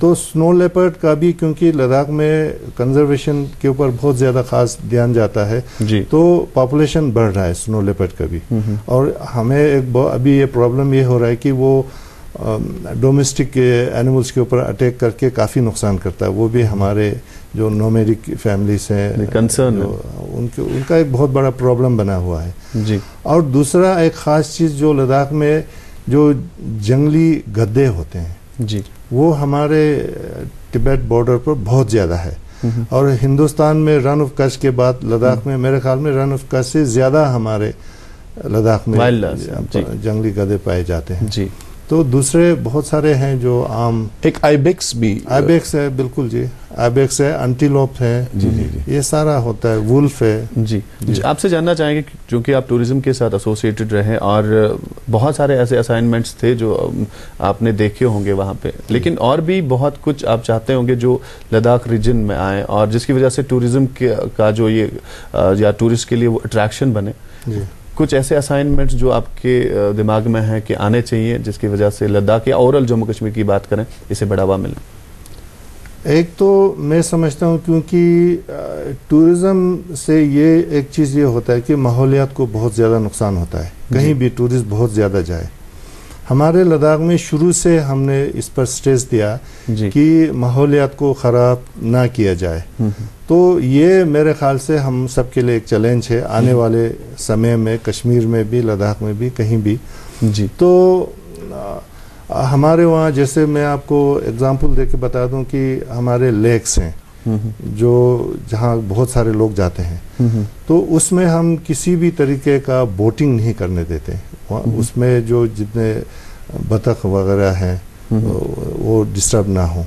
तो स्नो लेपर्ड का भी क्योंकि लद्दाख में कंजर्वेशन के ऊपर बहुत ज़्यादा खास ध्यान जाता है जी। तो पॉपुलेशन बढ़ रहा है स्नो लेपर्ड का भी। और हमें एक अभी ये प्रॉब्लम ये हो रहा है कि वो डोमेस्टिक एनिमल्स के ऊपर अटैक करके काफ़ी नुकसान करता है। वो भी हमारे जो नोमेरिक फैमिलीज़ हैं है। उनके उनका एक बहुत बड़ा प्रॉब्लम बना हुआ है। जी। और दूसरा एक ख़ास चीज़ जो लद्दाख में जो जंगली गद्दे होते हैं जी। वो हमारे तिब्बत बॉर्डर पर बहुत ज़्यादा है। हम्म, और हिंदुस्तान में रन ऑफ़ कश के बाद लद्दाख में मेरे ख्याल में रन ऑफ़ कश से ज़्यादा हमारे लद्दाख में जंगली गधे पाए जाते हैं। जी। तो दूसरे बहुत सारे हैं जो आम। एक आईबेक्स भी आइबेक्स है बिल्कुल जी। आइबेक्स है अंटीलोप है। जी जी जी। ये सारा होता है वुल्फ है। जी। जी। आपसे जानना चाहेंगे क्योंकि आप टूरिज़्म के साथ एसोसिएटेड रहे और बहुत सारे ऐसे असाइनमेंट्स थे जो आपने देखे होंगे वहाँ पे। लेकिन और भी बहुत कुछ आप चाहते होंगे जो लद्दाख रीजन में आए और जिसकी वजह से टूरिज़्म के का जो ये या टूरिस्ट के लिए वो अट्रैक्शन बने। जी। कुछ ऐसे असाइनमेंट्स जो आपके दिमाग में हैं कि आने चाहिए जिसकी वजह से लद्दाख या ओवरऑल जम्मू कश्मीर की बात करें इसे बढ़ावा मिले? एक तो मैं समझता हूँ क्योंकि टूरिज़्म से ये एक चीज़ ये होता है कि माहौलियात को बहुत ज़्यादा नुकसान होता है। कहीं भी टूरिस्ट बहुत ज़्यादा जाए। हमारे लद्दाख में शुरू से हमने इस पर स्ट्रेस दिया कि माहौलियात को ख़राब ना किया जाए। हम्म, तो ये मेरे ख्याल से हम सबके लिए एक चैलेंज है। आने वाले समय में कश्मीर में भी लद्दाख में भी कहीं भी। जी। तो आ, हमारे वहाँ जैसे मैं आपको एग्जांपल दे के बता दूँ कि हमारे लेक्स हैं। हम्म, जो जहाँ बहुत सारे लोग जाते हैं। तो उसमें हम किसी भी तरीके का बोटिंग नहीं करने देते। उसमें जो जितने बतख वगैरह हैं वो- डिस्टर्ब ना हो।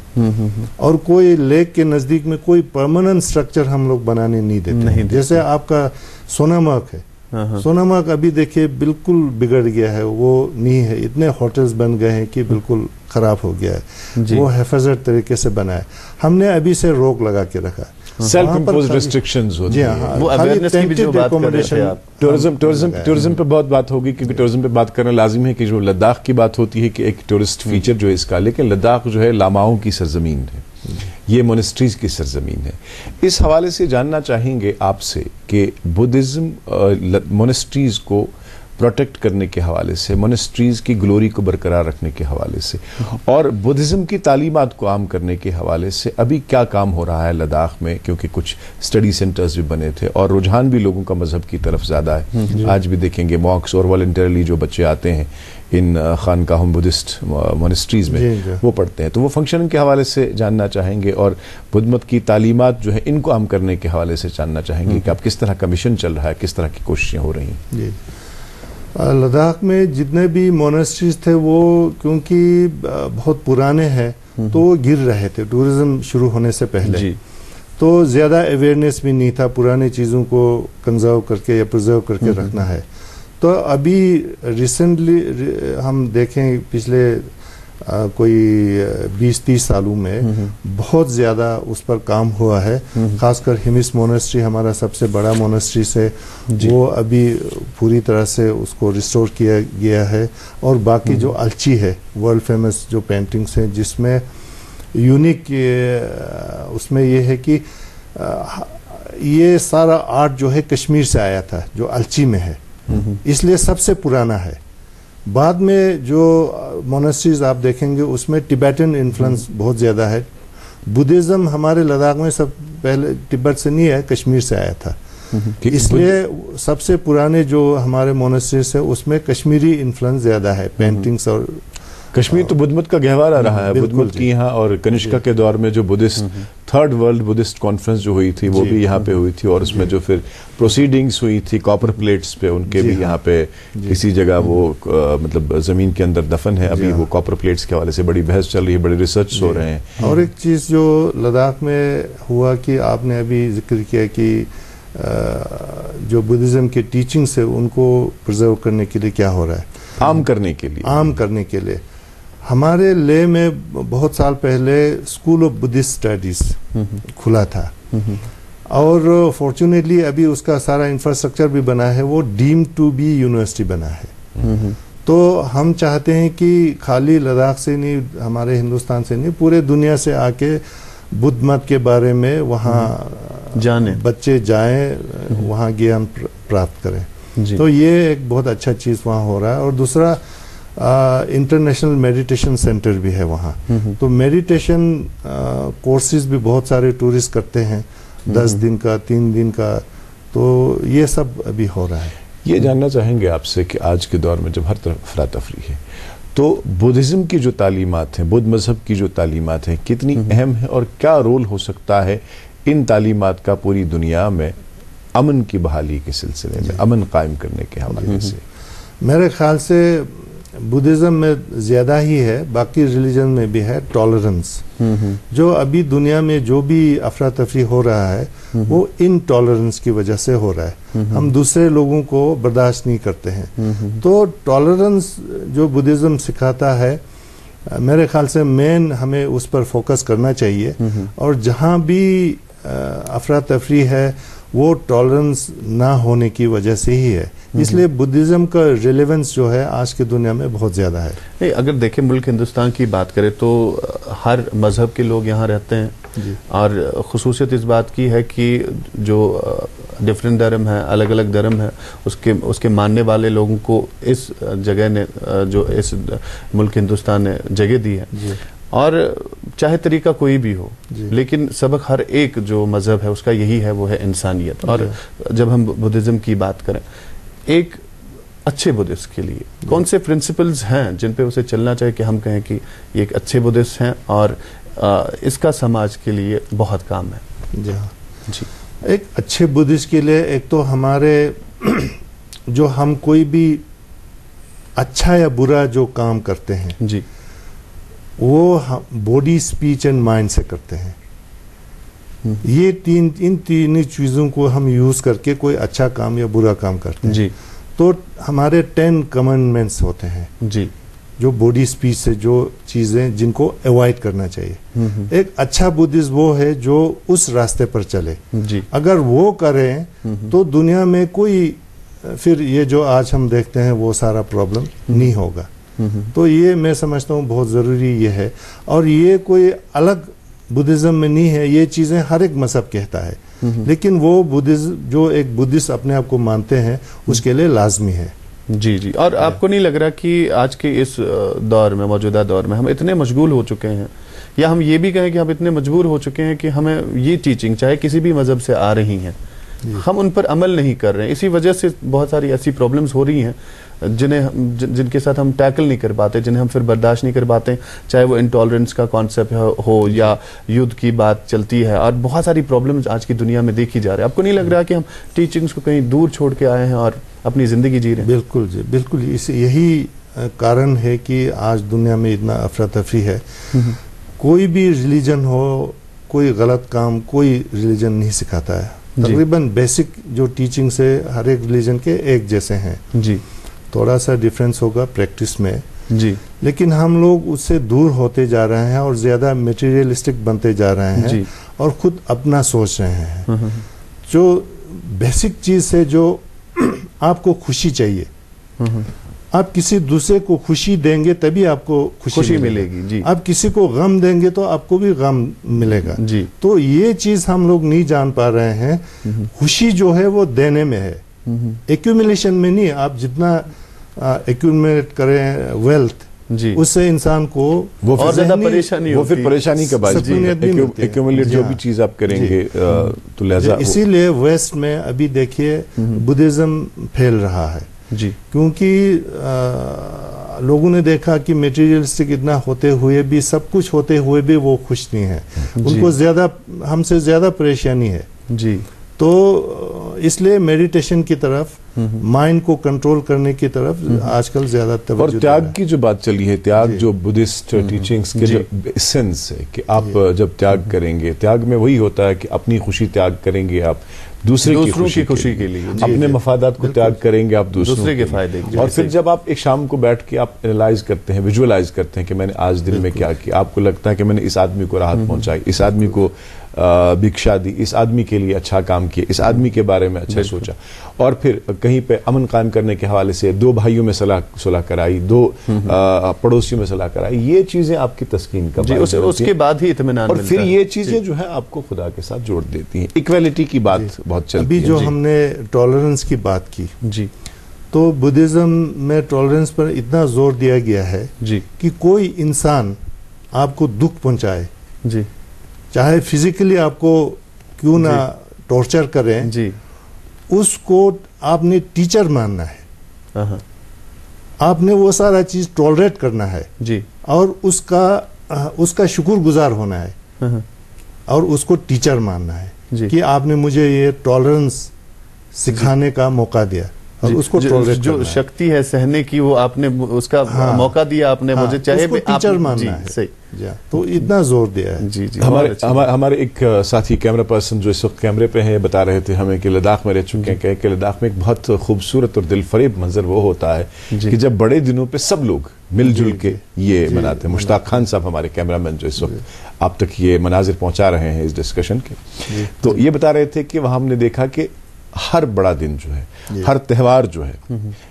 और कोई लेक के नज़दीक में कोई परमानेंट स्ट्रक्चर हम लोग बनाने नहीं देते नहीं देते। जैसे आपका सोनामर्ग है हाँ। सोनामर्ग अभी देखिए बिल्कुल बिगड़ गया है वो नहीं है। इतने होटल्स बन गए हैं कि बिल्कुल खराब हो गया है। वो हिफाजत तरीके से बना है। हमने अभी से रोक लगा के रखा हाँ। हैं। हाँ, वो खाली awareness की भी जो tented बात कर रहे थे accommodation आप। टूरिज़्म टूरिज़्म टूरिज़्म पे बहुत बात होगी क्योंकि टूरिज़्म पे बात करना लाजिम है कि जो लद्दाख की बात होती है कि एक टूरिस्ट फीचर जो है इसका लेकिन लद्दाख जो है लामाओं की सरजमीन है। ये मोनेस्ट्रीज की सरजमीन है। इस हवाले से जानना चाहेंगे आपसे कि बुद्धिज्म मोनेस्ट्रीज को प्रोटेक्ट करने के हवाले से मोनेस्ट्रीज की ग्लोरी को बरकरार रखने के हवाले से और बुद्धिज्म की तालीमत को आम करने के हवाले से अभी क्या काम हो रहा है लद्दाख में? क्योंकि कुछ स्टडी सेंटर्स भी बने थे और रुझान भी लोगों का मज़हब की तरफ़ ज़्यादा है। आज भी देखेंगे मॉक्स और वॉल्टरली जो बच्चे आते हैं इन खानकाहों बुद्धिस्ट मोनेस्ट्रीज में। वो पढ़ते हैं। तो वो फ़ंक्शन के हवाले से जानना चाहेंगे और बुद्ध मत की तालीमत जो है इनको आम करने के हवाले से जानना चाहेंगे कि आप किस तरह का मिशन चल रहा है किस तरह की कोशिशें हो रही हैं। लद्दाख में जितने भी मोनेस्ट्रीज थे वो क्योंकि बहुत पुराने हैं तो वो गिर रहे थे टूरिज़्म शुरू होने से पहले। जी। तो ज़्यादा अवेयरनेस भी नहीं था पुराने चीज़ों को कंजर्व करके या प्रिजर्व करके रखना है। तो अभी रिसेंटली हम देखें पिछले अ, कोई बीस तीस सालों में बहुत ज़्यादा उस पर काम हुआ है। खासकर हिमिस मोनेस्ट्री हमारा सबसे बड़ा मोनेस्ट्री से वो अभी पूरी तरह से उसको रिस्टोर किया गया है। और बाकी जो अलची है वर्ल्ड फ़ेमस जो पेंटिंग्स हैं जिसमें यूनिक उसमें ये है कि ये सारा आर्ट जो है कश्मीर से आया था जो अलची में है। इसलिए सबसे पुराना है। बाद में जो मोनेस्ट्रीज आप देखेंगे उसमें टिबेटन इन्फ्लुएंस बहुत ज़्यादा है। बुद्धिज़्म हमारे लद्दाख में सब पहले तिब्बत से नहीं है कश्मीर से आया था। इसलिए सबसे पुराने जो हमारे मोनेस्ट्रीज है उसमें कश्मीरी इन्फ्लुएंस ज़्यादा है पेंटिंग्स और कश्मीर तो बुद्धमत का गहवारा रहा है। बुद्धमत की यहाँ और कनिष्का के दौर में जो Buddhist third world Buddhist conference जो हुई थी वो भी यहाँ पे हुई थी और उसमें जो फिर प्रोसीडिंग्स हुई थी कॉपर प्लेट्स पे उनके भी हाँ। यहाँ पे किसी जगह वो मतलब ज़मीन के अंदर दफन है। अभी हाँ। वो कॉपर प्लेट्स के हवाले से बड़ी बहस चल रही है बड़े रिसर्च हो रहे हैं। और एक चीज़ जो लद्दाख में हुआ कि आपने अभी ज़िक्र किया कि जो बुद्धिज़्म के टीचिंग्स है उनको प्रिजर्व करने के लिए क्या हो रहा है? आम करने के लिए। आम करने के लिए। हमारे ले में बहुत साल पहले स्कूल ऑफ़ बुद्धिस्ट स्टडीज़ खुला था। और फॉर्चुनेटली अभी उसका सारा इंफ्रास्ट्रक्चर भी बना है वो डीम टू बी यूनिवर्सिटी बना है। तो हम चाहते हैं कि खाली लद्दाख से नहीं हमारे हिंदुस्तान से नहीं पूरे दुनिया से आके बुद्ध मत के बारे में वहाँ जाने। बच्चे जाएँ वहाँ ज्ञान प्राप्त करें। तो ये एक बहुत अच्छा चीज़ वहाँ हो रहा है। और दूसरा इंटरनेशनल मेडिटेशन सेंटर भी है वहाँ। तो मेडिटेशन कोर्सेज भी बहुत सारे टूरिस्ट करते हैं। दस दिन का तीन दिन का तो ये सब अभी हो रहा है। ये जानना चाहेंगे आपसे कि आज के दौर में जब हर तरफ़ अफरा तफरी है तो बुद्धिज़्म की जो तालीमात हैं बुद्ध मज़हब की जो तालीमात हैं कितनी अहम है और क्या रोल हो सकता है इन तालीमात का पूरी दुनिया में अमन की बहाली के सिलसिले में अमन कायम करने के हवाले से? मेरे ख्याल से बुद्धिज़्म में ज़्यादा ही है बाकी रिलीजन में भी है टॉलरेंस जो अभी दुनिया में जो भी अफरा तफरी हो रहा है वो इन टॉलरेंस की वजह से हो रहा है। हम दूसरे लोगों को बर्दाश्त नहीं करते हैं। तो टॉलरेंस जो बुद्धिज़्म सिखाता है मेरे ख्याल से मेन हमें उस पर फोकस करना चाहिए। और जहाँ भी अफरा तफरी है वो टॉलरेंस ना होने की वजह से ही है। इसलिए बुद्धिज़्म का रिलेवेंस जो है आज की दुनिया में बहुत ज़्यादा है। नहीं अगर देखें मुल्क हिंदुस्तान की बात करें तो हर मज़हब के लोग यहाँ रहते हैं। और खसूसियत इस बात की है कि जो डिफरेंट धर्म है अलग अलग धर्म है उसके उसके मानने वाले लोगों को इस जगह ने जो इस मुल्क हिंदुस्तान ने जगह दी है। और चाहे तरीका कोई भी हो लेकिन सबक हर एक जो मज़हब है उसका यही है वो है इंसानियत। और जब हम बुद्धिज्म की बात करें एक अच्छे बुद्धिस्ट के लिए। कौन से प्रिंसिपल्स हैं जिन पे उसे चलना चाहिए कि हम कहें कि ये एक अच्छे बुद्धिस्ट हैं और अ, इसका समाज के लिए बहुत काम है? जी हाँ। जी। एक अच्छे बुद्धिस्ट के लिए एक तो हमारे *clears throat* जो हम कोई भी अच्छा या बुरा जो काम करते हैं जी। वो बॉडी स्पीच एंड माइंड से करते हैं। ये तीन इन तीन चीज़ों को हम यूज़ करके कोई अच्छा काम या बुरा काम करते हैं। जी। तो हमारे टेन कमेंडमेंट्स होते हैं। जी। जो बॉडी स्पीच से जो चीज़ें जिनको अवॉइड करना चाहिए। एक अच्छा बुद्धिस्ट वो है जो उस रास्ते पर चले। जी। अगर वो करें तो दुनिया में कोई फिर ये जो आज हम देखते हैं वो सारा प्रॉब्लम नहीं होगा। तो ये मैं समझता हूँ बहुत ज़रूरी ये है। और ये कोई अलग बुद्धिज़्म में नहीं है ये चीज़ें हर एक मज़हब कहता है। लेकिन वो बुद्धिज्म जो एक बुद्धिस्ट अपने आप को मानते हैं उसके लिए लाजमी है। जी जी। और आपको नहीं लग रहा कि आज के इस दौर में मौजूदा दौर में हम इतने मशगूल हो चुके हैं? या हम ये भी कहें कि हम इतने मजबूर हो चुके हैं कि हमें ये टीचिंग चाहे किसी भी मज़हब से आ रही हैं हम उन पर अमल नहीं कर रहे हैं। इसी वजह से बहुत सारी ऐसी प्रॉब्लम्स हो रही हैं जिन्हें जिनके साथ हम टैकल नहीं कर पाते जिन्हें हम फिर बर्दाश्त नहीं कर पाते चाहे वो इंटॉलरेंस का कॉन्सेप्ट हो, या युद्ध की बात चलती है। और बहुत सारी प्रॉब्लम्स आज की दुनिया में देखी जा रही है। आपको नहीं लग रहा कि हम टीचिंग्स को कहीं दूर छोड़ के आए हैं और अपनी ज़िंदगी जी रहे हैं? बिल्कुल जी बिल्कुल इस यही कारण है कि आज दुनिया में इतना अफरा तफरी है कोई भी रिलीजन हो कोई गलत काम कोई रिलीजन नहीं सिखाता है। तकरीबन बेसिक जो टीचिंग्स है हर एक रिलीजन के एक जैसे हैं। जी। थोड़ा सा डिफरेंस होगा प्रैक्टिस में। जी। लेकिन हम लोग उससे दूर होते जा रहे हैं और ज़्यादा मटेरियलिस्टिक बनते जा रहे हैं जी। और खुद अपना सोच रहे हैं। हम्म, जो बेसिक चीज़ से जो *clears throat* आपको खुशी चाहिए। आप किसी दूसरे को खुशी देंगे तभी आपको खुशी, खुशी मिलेगी। मिलेगी जी। आप किसी को गम देंगे तो आपको भी गम मिलेगा। जी। तो ये चीज़ हम लोग नहीं जान पा रहे हैं। खुशी जो है वो देने में है। एक्यूमिलेशन में नहीं आप जितना एक्यूमुलेट करें वेल्थ जी। उससे इंसान को वो और फिर ज़्यादा परेशानी वो फिर परेशानी का बात। एक्यूमुलेट जी जो हाँ। भी चीज़ आप करेंगे तो लिहाजा इसीलिए वेस्ट में अभी देखिए बुद्धिज्म फैल रहा है। जी। क्योंकि लोगों ने देखा कि मटेरियलिस्टिक इतना होते हुए भी सब कुछ होते हुए भी वो खुश नहीं है। उनको ज़्यादा हमसे ज़्यादा परेशानी है। जी। तो इसलिए मेडिटेशन की तरफ़ माइंड को कंट्रोल करने की तरफ़ आजकल ज़्यादा और त्याग की जो बात चली है त्याग जो। बुद्धिस्ट टीचिंग्स के जो एसेंस है कि आप जब त्याग करेंगे त्याग में वही होता है कि अपनी खुशी त्याग करेंगे आप दूसरे की खुशी की खुशी के लिए। अपने। मफादात को त्याग करेंगे आप दूसरों दूसरे के फ़ायदे के लिए, और फिर जब आप एक शाम को बैठ के आप एनालाइज करते हैं विजुअलाइज करते हैं कि मैंने आज दिन में क्या किया आपको लगता है कि मैंने इस आदमी को राहत पहुंचाई इस आदमी को भिक्षा दी इस आदमी के लिए अच्छा काम किया इस आदमी के बारे में अच्छा सोचा। और फिर कहीं पे अमन कायम करने के हवाले से दो भाइयों में सलाह सुलह कराई दो पड़ोसियों में सलाह कराई ये चीज़ें आपकी तस्कीन का जी उस, उसके हैं। बाद ही इत्मीनान और फिर ये चीज़ें जो है आपको खुदा के साथ जोड़ देती हैं। इक्वेलिटी की बात बहुत चलती अभी जो हमने टॉलरेंस की बात की जी। तो बुद्धिज्म में टॉलरेंस पर इतना ज़ोर दिया गया है जी। कि कोई इंसान आपको दुख पहुँचाए। जी। चाहे फिजिकली आपको क्यों ना टॉर्चर करें जी। उसको आपने टीचर मानना है। हाँ आपने वो सारा चीज़ टॉलरेट करना है। जी। और उसका उसका शुक्रगुजार होना है। हाँ, और उसको टीचर मानना है। कि आपने मुझे ये टॉलरेंस सिखाने का मौका दिया। और उसको जो, जो शक्ति है सहने की वो आपने उसका हाँ। मौका दिया आपने हाँ, मुझे चाहे उसको भी आप- टीचर जी, मानना है। सही। तो इतना ज़ोर दिया है। जी जी। हमारे अच्छा। हमारे हमारे एक साथी कैमरा पर्सन जो इस वक्त कैमरे पे हैं बता रहे थे हमें कि लद्दाख में रह चुके हैं कहे कि लद्दाख में एक बहुत खूबसूरत और दिलफरेब मंजर वो होता है। कि जब बड़े दिनों पे सब लोग मिलजुल के ये मनाते हैं। मुश्ताक खान साहब हमारे कैमरामैन जो इस वक्त आप तक ये मनाजिर पहुँचा रहे हैं इस डिस्कशन के। तो ये बता रहे थे कि वहाँ हमने देखा कि हर बड़ा दिन जो है हर त्योहार जो है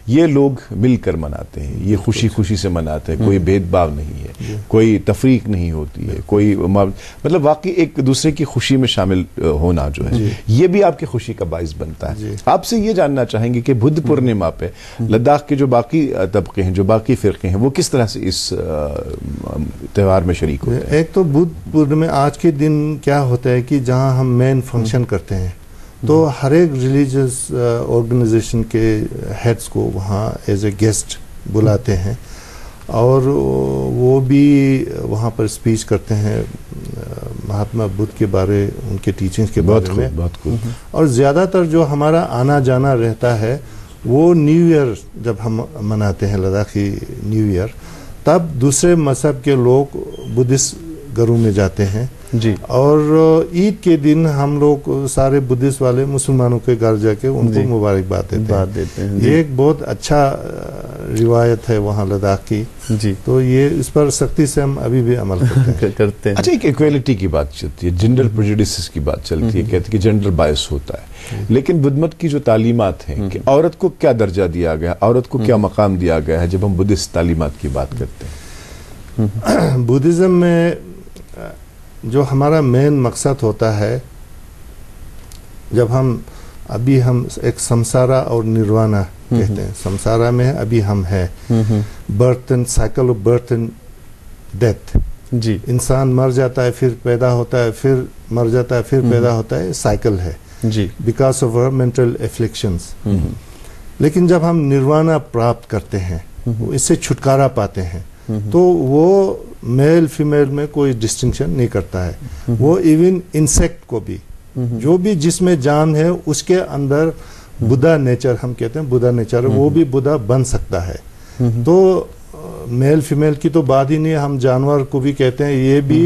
ये लोग मिलकर मनाते हैं ये खुशी खुशी से मनाते हैं कोई भेदभाव नहीं है कोई तफरीक नहीं होती है कोई मतलब वाकई एक दूसरे की खुशी में शामिल होना जो है ये भी आपकी खुशी का बायस बनता है। आपसे ये जानना चाहेंगे कि बुद्ध पूर्णिमा पे लद्दाख के जो बाकी तबके हैं जो बाकी फिरके हैं वो किस तरह से इस त्यौहार में शरीक होते हैं? एक तो बुद्ध पूर्णिमा आज के दिन क्या होता है कि जहाँ हम मेन फ़ंक्शन करते हैं तो हर एक रिलीजियस ऑर्गेनाइजेशन के हेड्स को वहाँ एज ए गेस्ट बुलाते हैं और वो भी वहाँ पर स्पीच करते हैं महात्मा बुद्ध के बारे उनके टीचिंग्स के बारे में। बहुत खूब और ज़्यादातर जो हमारा आना जाना रहता है वो न्यू ईयर जब हम मनाते हैं लद्दाखी न्यू ईयर तब दूसरे मज़हब के लोग बुद्धिस्ट घरों में जाते हैं। जी। और ईद के दिन हम लोग सारे बुद्धिस्ट वाले मुसलमानों के घर जाके उनको। मुबारकबाद देते हैं। देते हैं ये एक बहुत अच्छा रिवायत है वहाँ लद्दाख की। जी। तो ये इस पर सख्ती से हम अभी भी अमल करते हैं। *laughs* करते हैं। अच्छा एक इक्वेलिटी की बात चलती है जेंडर प्रेजुडिस की बात चलती है कहते हैं कि जेंडर बायस होता है। लेकिन बुद्धमत की जो तालीमत हैं कि औरत को क्या दर्जा दिया गया औरत को क्या मकाम दिया गया है जब हम बुद्धिस्ट तालीमात की बात करते हैं। *clears throat* बुद्धिज्म में जो हमारा मेन मकसद होता है जब हम अभी हम एक संसारा और निर्वाणा कहते हैं। संसारा में अभी हम है। Birth and cycle of birth and death जी। इंसान मर जाता है फिर पैदा होता है फिर मर जाता है फिर पैदा होता है साइकिल है। जी। Because of our mental afflictions लेकिन जब हम निर्वाणा प्राप्त करते हैं इससे छुटकारा पाते हैं। तो वो मेल फीमेल में कोई डिस्टिंक्शन नहीं करता है। वो इवन इंसेक्ट को भी। जो भी जिसमें जान है उसके अंदर बुधा नेचर हम कहते हैं बुधा नेचर वो भी बुधा बन सकता है। तो मेल फीमेल की तो बात ही नहीं हम जानवर को भी कहते हैं ये भी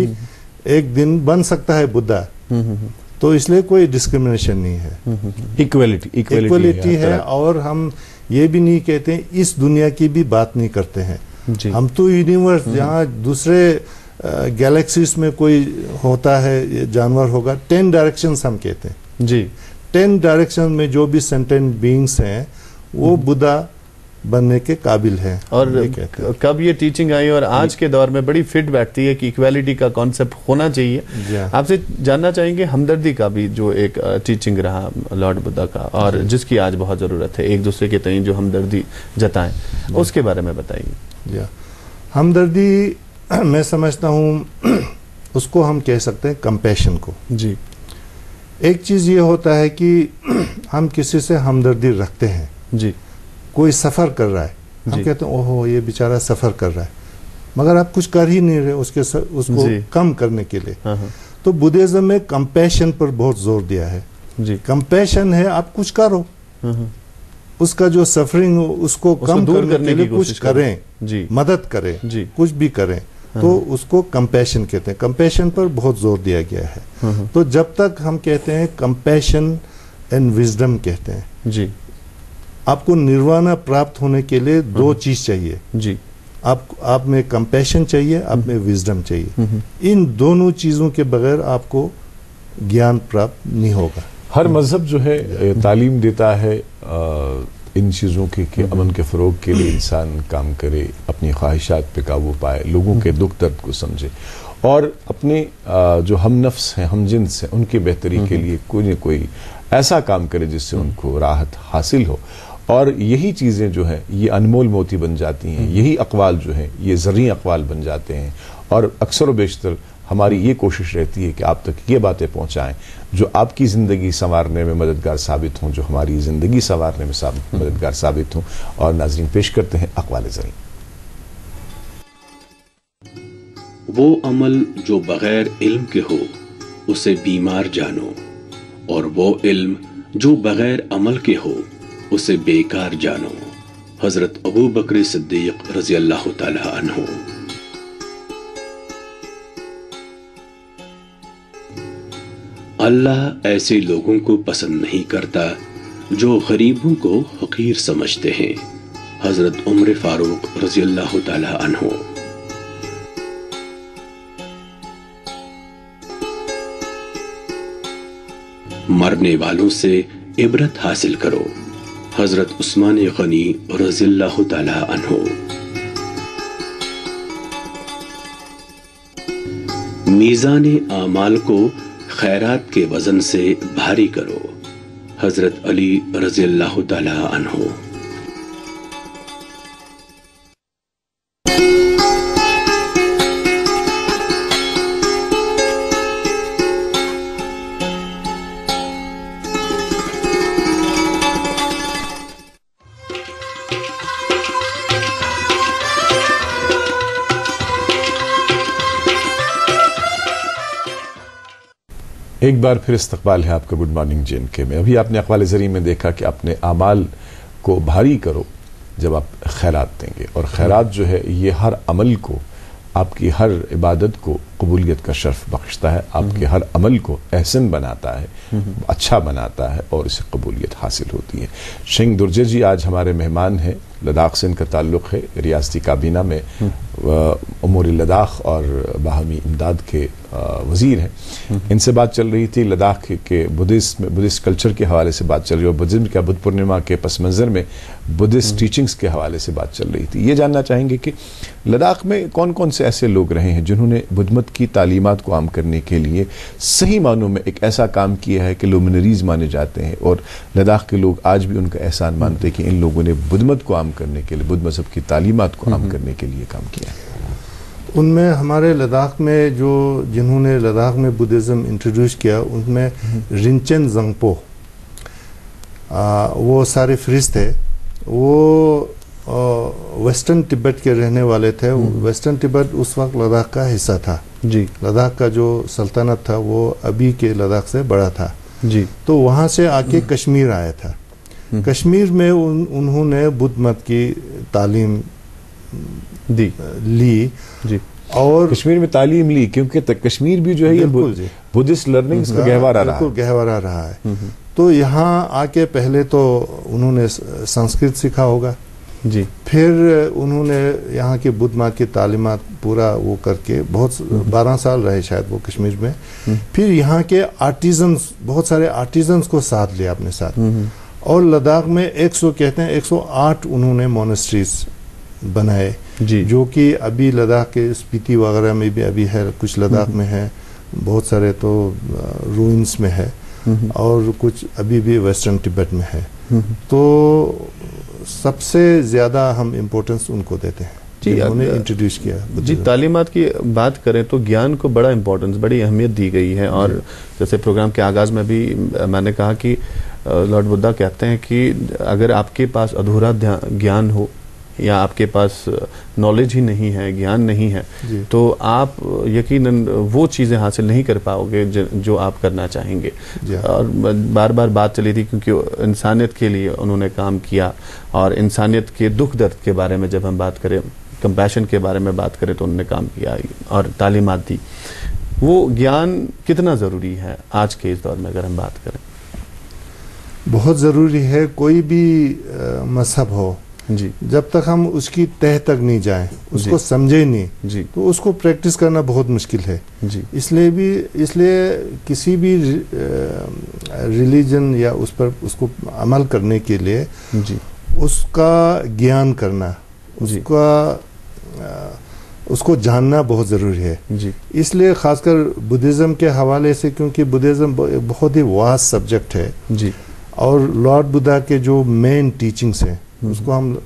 एक दिन बन सकता है बुद्धा तो इसलिए कोई डिस्क्रिमिनेशन नहीं है। इक्वेलिटी इक्वलिटी है और हम ये भी नहीं कहते इस दुनिया की भी बात नहीं करते हैं। हम तो यूनिवर्स जहाँ दूसरे गैलेक्सीज में कोई होता है जानवर होगा टेन डायरेक्शन हम कहते हैं। जी। टेन डायरेक्शन में जो भी सेंटेंट बीइंग्स हैं वो बुद्धा बनने के काबिल है और ये कब ये टीचिंग आई और आज के दौर में बड़ी फिट बैठती है कि इक्वालिटी का कॉन्सेप्ट होना चाहिए। हाँ। आपसे जानना चाहेंगे हमदर्दी का भी जो एक टीचिंग रहा लॉर्ड बुद्धा का और जिसकी आज बहुत ज़रूरत है एक दूसरे के तई जो हमदर्दी जताएँ उसके बारे में बताइए। जी। हमदर्दी *clears throat* मैं समझता हूँ *clears throat* उसको हम कह सकते हैं कंपैशन को। जी। एक चीज़ ये होता है कि *clears throat* हम किसी से हमदर्दी रखते हैं। जी। कोई सफ़र कर रहा है। हम कहते हैं ओहो ये बेचारा सफ़र कर रहा है। मगर आप कुछ कर ही नहीं रहे उसके स, उसको कम करने के लिए। हाँ हाँ। तो बुद्धिज्म में कंपैशन पर बहुत ज़ोर दिया है। जी। कंपैशन है आप कुछ करो। हाँ। उसका जो सफरिंग उसको उसको कम दूर करने, करने के लिए कुछ करें। जी। मदद करें जी। कुछ भी करें तो उसको कंपैशन कहते हैं। कंपैशन पर बहुत ज़ोर दिया गया है। हाँ हाँ। तो जब तक हम कहते हैं कंपैशन एंड विजडम कहते हैं जी। आपको निर्वाणा प्राप्त होने के लिए दो चीज़ चाहिए। जी। आप आप में कंपैशन चाहिए आप में विजडम चाहिए। इन दोनों चीज़ों के बगैर आपको ज्ञान प्राप्त नहीं होगा। हर मज़हब जो है तालीम देता है इन चीज़ों के, कि अमन के फ़रोग के लिए इंसान काम करे, अपनी ख्वाहिशात पे काबू पाए, लोगों के दुख दर्द को समझे। और अपने जो हम नफ्स हैं, हम जिन्स हैं, उनकी बेहतरी के लिए कोई न कोई ऐसा काम करे जिससे उनको राहत हासिल हो। और यही चीज़ें जो हैं, ये अनमोल मोती बन जाती हैं, यही अकवाल जो हैं, ये ज़रिए अकवाल बन जाते हैं। और अक्सर व बेशतर हमारी ये कोशिश रहती है कि आप तक ये बातें पहुंचाएँ जो आपकी ज़िंदगी संवारने में मददगार साबित हों जो हमारी ज़िंदगी संवारने में साब- मददगार साबित हों। और नाजरीन पेश करते हैं अकवाल ज़रिए वो अमल जो बगैर इल्म के हो उसे बीमार जानो। और वो इल्म जो बगैर अमल के हो उसे बेकार जानो। हज़रत अबू बकर सिद्दीक रज़ी अल्लाह तआला अल्लाह ऐसे लोगों को पसंद नहीं करता, जो गरीबों को हकीर समझते हैं। हज़रत उम्र फारूक रज़ी अल्लाह अन्हु। मरने वालों से इबरत हासिल करो, हज़रत उस्मान गनी रजिल्लाहु ताला अन्हो। मीज़ान आमाल को खैरात के वज़न से भारी करो। हज़रत अली रजील्ला तला अन्हो। एक बार फिर इस्तकबाल है आपका गुड मॉर्निंग जिन के में। अभी आपने अकवाल ज़रिए में देखा कि अपने अमाल को भारी करो जब आप खैरात देंगे। और खैरात जो है ये हर अमल को आपकी हर इबादत को कबूलियत का शर्फ बख्शता है। आपके हर अमल को एहसन बनाता है अच्छा बनाता है और इसे कबूलियत हासिल होती है। शिंग दुर्जे जी आज हमारे मेहमान हैं लद्दाख से इनका ताल्लुक़ है रियासती काबीना में। अमूर लद्दाख और बाहमी इमदाद के वज़ीर हैं। इनसे बात चल रही थी लद्दाख के, बुद्धिस्ट में बुद्धिस्ट कल्चर के हवाले से बात चल रही है और बुद्धिज्म का बुद्ध पूर्णिमा के पस मंज़र में बुद्धिस्ट टीचिंग्स के हवाले से बात चल रही थी। ये जानना चाहेंगे कि लद्दाख में कौन कौन से ऐसे लोग रहे हैं जिन्होंने बुद्धमत की तालीमत को आम करने के लिए सही मानों में एक ऐसा काम किया है कि लुमिनरीज माने जाते हैं और लद्दाख के लोग आज भी उनका एहसान मानते हैं कि इन लोगों ने बुद्धमत को आम करने के लिए बुद्ध मज़हब की तालीमत को आम करने के लिए काम किया। उनमें हमारे लद्दाख में जो जिन्होंने लद्दाख में बुद्धिज़्म इंट्रोड्यूस किया उनमें रिंचन जंगपो आ, वो सारे फ्रिज थे। वो वेस्टर्न तिब्बत के रहने वाले थे। वेस्टर्न तिब्बत उस वक्त लद्दाख का हिस्सा था। जी। लद्दाख का जो सल्तनत था वो अभी के लद्दाख से बड़ा था। जी। तो वहाँ से आके कश्मीर आया था। कश्मीर में उन, उन्होंने बुद्ध मत की तालीम दी। ली। जी। और कश्मीर में तालीम ली क्योंकि कश्मीर भी जो है ये बुद्धिस्ट लर्निंग्स का गहवारा रहा है। गहवारा रहा है। तो यहाँ आके पहले तो उन्होंने संस्कृत सीखा होगा। जी। फिर उन्होंने यहाँ की बुद्ध मत की तालीमत पूरा वो करके बहुत बारह साल रहे शायद वो कश्मीर में। फिर यहाँ के आर्टिजन्स बहुत सारे आर्टिजन्स को साथ लिया अपने साथ। और लद्दाख में 100 कहते हैं 108 उन्होंने मोनेस्ट्रीज बनाए जी। जो कि अभी लद्दाख के स्पीति वगैरह में भी अभी है कुछ लद्दाख में है बहुत सारे तो रूइंस में है और कुछ अभी भी वेस्टर्न तिब्बत में है। तो सबसे ज़्यादा हम इम्पोर्टेंस उनको देते हैं जी, इंट्रोड्यूस किया जी तालीमत की बात करें तो ज्ञान को बड़ा इम्पोर्टेंस बड़ी अहमियत दी गई है और जैसे प्रोग्राम के आगाज़ में भी मैंने कहा कि लॉर्ड बुद्धा कहते हैं कि अगर आपके पास अधूरा ज्ञान हो या आपके पास नॉलेज ही नहीं है ज्ञान नहीं है तो आप यकीनन वो चीज़ें हासिल नहीं कर पाओगे जो आप करना चाहेंगे। हाँ। और बार बार बात चली थी क्योंकि इंसानियत के लिए उन्होंने काम किया और इंसानियत के दुख दर्द के बारे में जब हम बात करें कंपैशन के बारे में बात करें तो उन्होंने काम किया और तालीमत दी वो ज्ञान कितना ज़रूरी है आज के इस दौर में अगर हम बात करें? बहुत ज़रूरी है कोई भी मज़हब हो जी। जब तक हम उसकी तह तक नहीं जाएँ उसको समझे नहीं जी। तो उसको प्रैक्टिस करना बहुत मुश्किल है। जी। इसलिए भी इसलिए किसी भी रिलीजन या उस पर उसको अमल करने के लिए जी। उसका ज्ञान करना। उसका उसको जानना बहुत ज़रूरी है। जी। इसलिए खासकर बुद्धिज़्म के हवाले से क्योंकि बुद्धिज़्म बहुत ही वास सब्जेक्ट है। जी। और लॉर्ड बुद्धा के जो मेन टीचिंग्स हैं उसको हम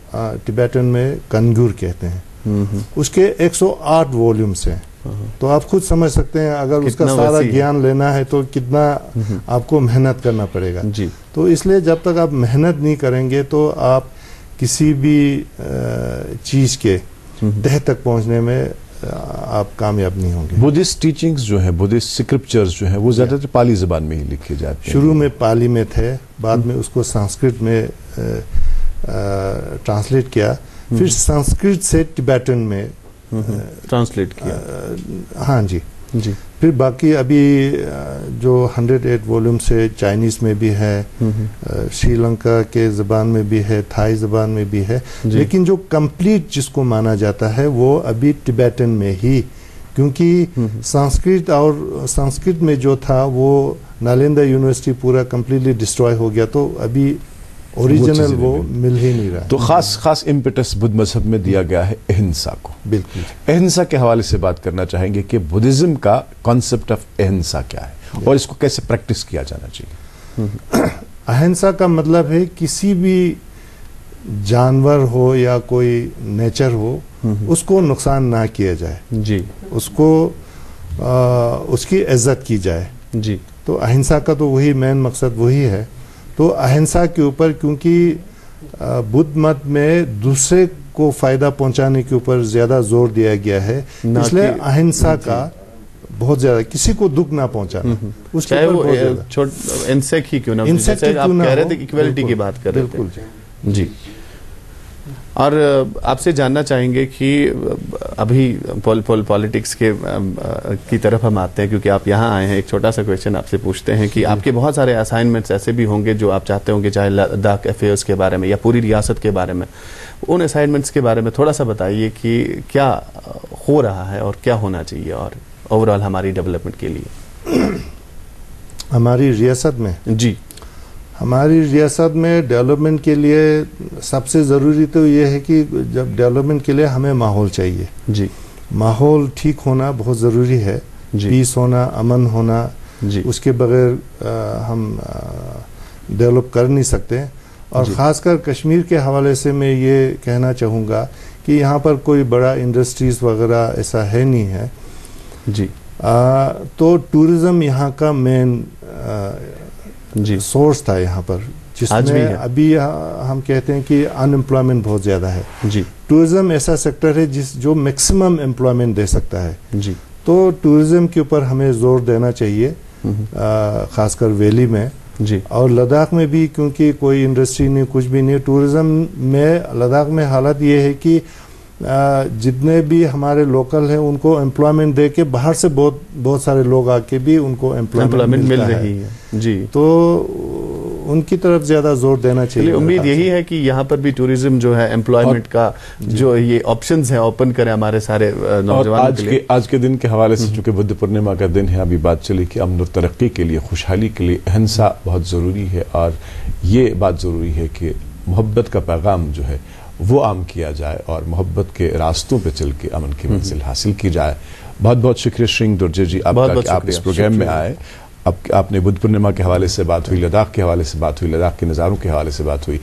टिबेटन में कनगुर कहते हैं। हम्म, हम्म, उसके 108 वॉल्यूम्स हैं। तो आप खुद समझ सकते हैं अगर उसका सारा ज्ञान लेना है तो कितना आपको मेहनत करना पड़ेगा। जी। तो इसलिए जब तक आप मेहनत नहीं करेंगे तो आप किसी भी चीज़ के हम्म, तह तक पहुँचने में आप कामयाब नहीं होंगे। बुद्धिस्ट टीचिंग्स जो है बुद्धिस्ट स्क्रिप्चर्स जो है वो ज़्यादातर पाली जबान में ही लिखे जाते हैं। शुरू में पाली में थे बाद में उसको संस्कृत में ट्रांसलेट किया। फिर संस्कृत से टिबेटन में ट्रांसलेट किया। हाँ जी। जी। फिर बाकी अभी जो 108 वॉल्यूम से चाइनीज़ में भी है हम्म, श्रीलंका के ज़बान में भी है थाई ज़बान में भी है लेकिन जो कंप्लीट जिसको माना जाता है वो अभी टिबेटन में ही क्योंकि संस्कृत और संस्कृत में जो था वो नालंदा यूनिवर्सिटी पूरा कंप्लीटली डिस्ट्रॉय हो गया तो अभी ओरिजिनल चीज़ें वो मिल। ही नहीं रहा तो खास खास इम्पिटस बुद्ध मज़हब में दिया गया है अहिंसा को। बिल्कुल। अहिंसा के हवाले से बात करना चाहेंगे कि बुद्धिज्म का कॉन्सेप्ट ऑफ़ अहिंसा क्या है और इसको कैसे प्रैक्टिस किया जाना चाहिए? *clears throat* अहिंसा का मतलब है किसी भी जानवर हो या कोई नेचर हो उसको नुकसान ना किया जाए। जी। उसको आ, उसकी इज़्ज़त की जाए। जी। तो अहिंसा का तो वही मेन मकसद वही है। तो अहिंसा के ऊपर क्योंकि बुद्ध मत में दूसरे को फ़ायदा पहुँचाने के ऊपर ज़्यादा ज़ोर दिया गया है इसलिए अहिंसा का बहुत ज़्यादा किसी को दुख ना पहुंचाना उसके चाहे वो बहुत ज़्यादा। छोट इंसेक्ट ही क्यों ना ही आप क्यों ना कह रहे थे इक्वलिटी की बात कर रहे बिल्कुल थे जी। और आपसे जानना चाहेंगे कि अभी पॉल, पॉल, पॉलिटिक्स के की तरफ़ हम आते हैं क्योंकि आप यहाँ आए हैं। एक छोटा सा क्वेश्चन आपसे पूछते हैं कि आपके बहुत सारे असाइनमेंट्स ऐसे भी होंगे जो आप चाहते होंगे चाहे लद्दाख अफेयर्स के बारे में या पूरी रियासत के बारे में। उन असाइनमेंट्स के बारे में थोड़ा सा बताइए कि क्या हो रहा है और क्या होना चाहिए और ओवरऑल हमारी डेवलपमेंट के लिए। *clears throat* हमारी रियासत में? जी। हमारी रियासत में डेवलपमेंट के लिए सबसे ज़रूरी तो ये है कि जब डेवलपमेंट के लिए हमें माहौल चाहिए। जी। माहौल ठीक होना बहुत ज़रूरी है। जी। पीस होना अमन होना जी। उसके बगैर हम डेवलप कर नहीं सकते। और। ख़ासकर कश्मीर के हवाले से मैं ये कहना चाहूँगा कि यहाँ पर कोई बड़ा इंडस्ट्रीज़ वगैरह ऐसा है नहीं है। जी। आ, तो टूरिज़्म यहाँ का मेन जी। सोर्स था यहाँ पर जिसमें। अभी हम कहते हैं कि अनएम्प्लॉयमेंट बहुत ज़्यादा है। जी। टूरिज़्म ऐसा सेक्टर है जिस जो मैक्सिमम एम्प्लॉयमेंट दे सकता है। जी। तो टूरिज़्म के ऊपर हमें ज़ोर देना चाहिए हम्म, खासकर वैली में। जी। और लद्दाख में भी क्योंकि कोई इंडस्ट्री नहीं कुछ भी नहीं टूरिज़्म में लद्दाख में हालत ये है कि जितने भी हमारे लोकल हैं उनको एम्प्लॉयमेंट दे के बाहर से बहुत बहुत सारे लोग आके भी उनको एम्प्लॉयमेंट मिल रही है। है। जी। तो उनकी तरफ़ ज़्यादा ज़ोर देना चाहिए उम्मीद यही है कि यहाँ पर भी टूरिज़्म जो है एम्प्लॉयमेंट का जो। ये ऑप्शंस है ओपन करें हमारे सारे नौजवान आज के के आज के दिन के हवाले से चूँकि बुद्ध पूर्णिमा का दिन है अभी बात चली कि अमन और तरक्की के लिए खुशहाली के लिए अहिंसा बहुत ज़रूरी है और ये बात ज़रूरी है कि मोहब्बत का पैगाम जो है वो आम किया जाए और मोहब्बत के रास्तों पे चल के अमन की मंजिल हासिल की जाए। बहुत बहुत शुक्रिया श्रिंग दुर्जे जी आपका आप इस प्रोग्राम में आए। अब आपने बुद्ध पूर्णिमा के हवाले से बात हुई लद्दाख के हवाले से बात हुई लद्दाख के नज़ारों के हवाले से बात हुई।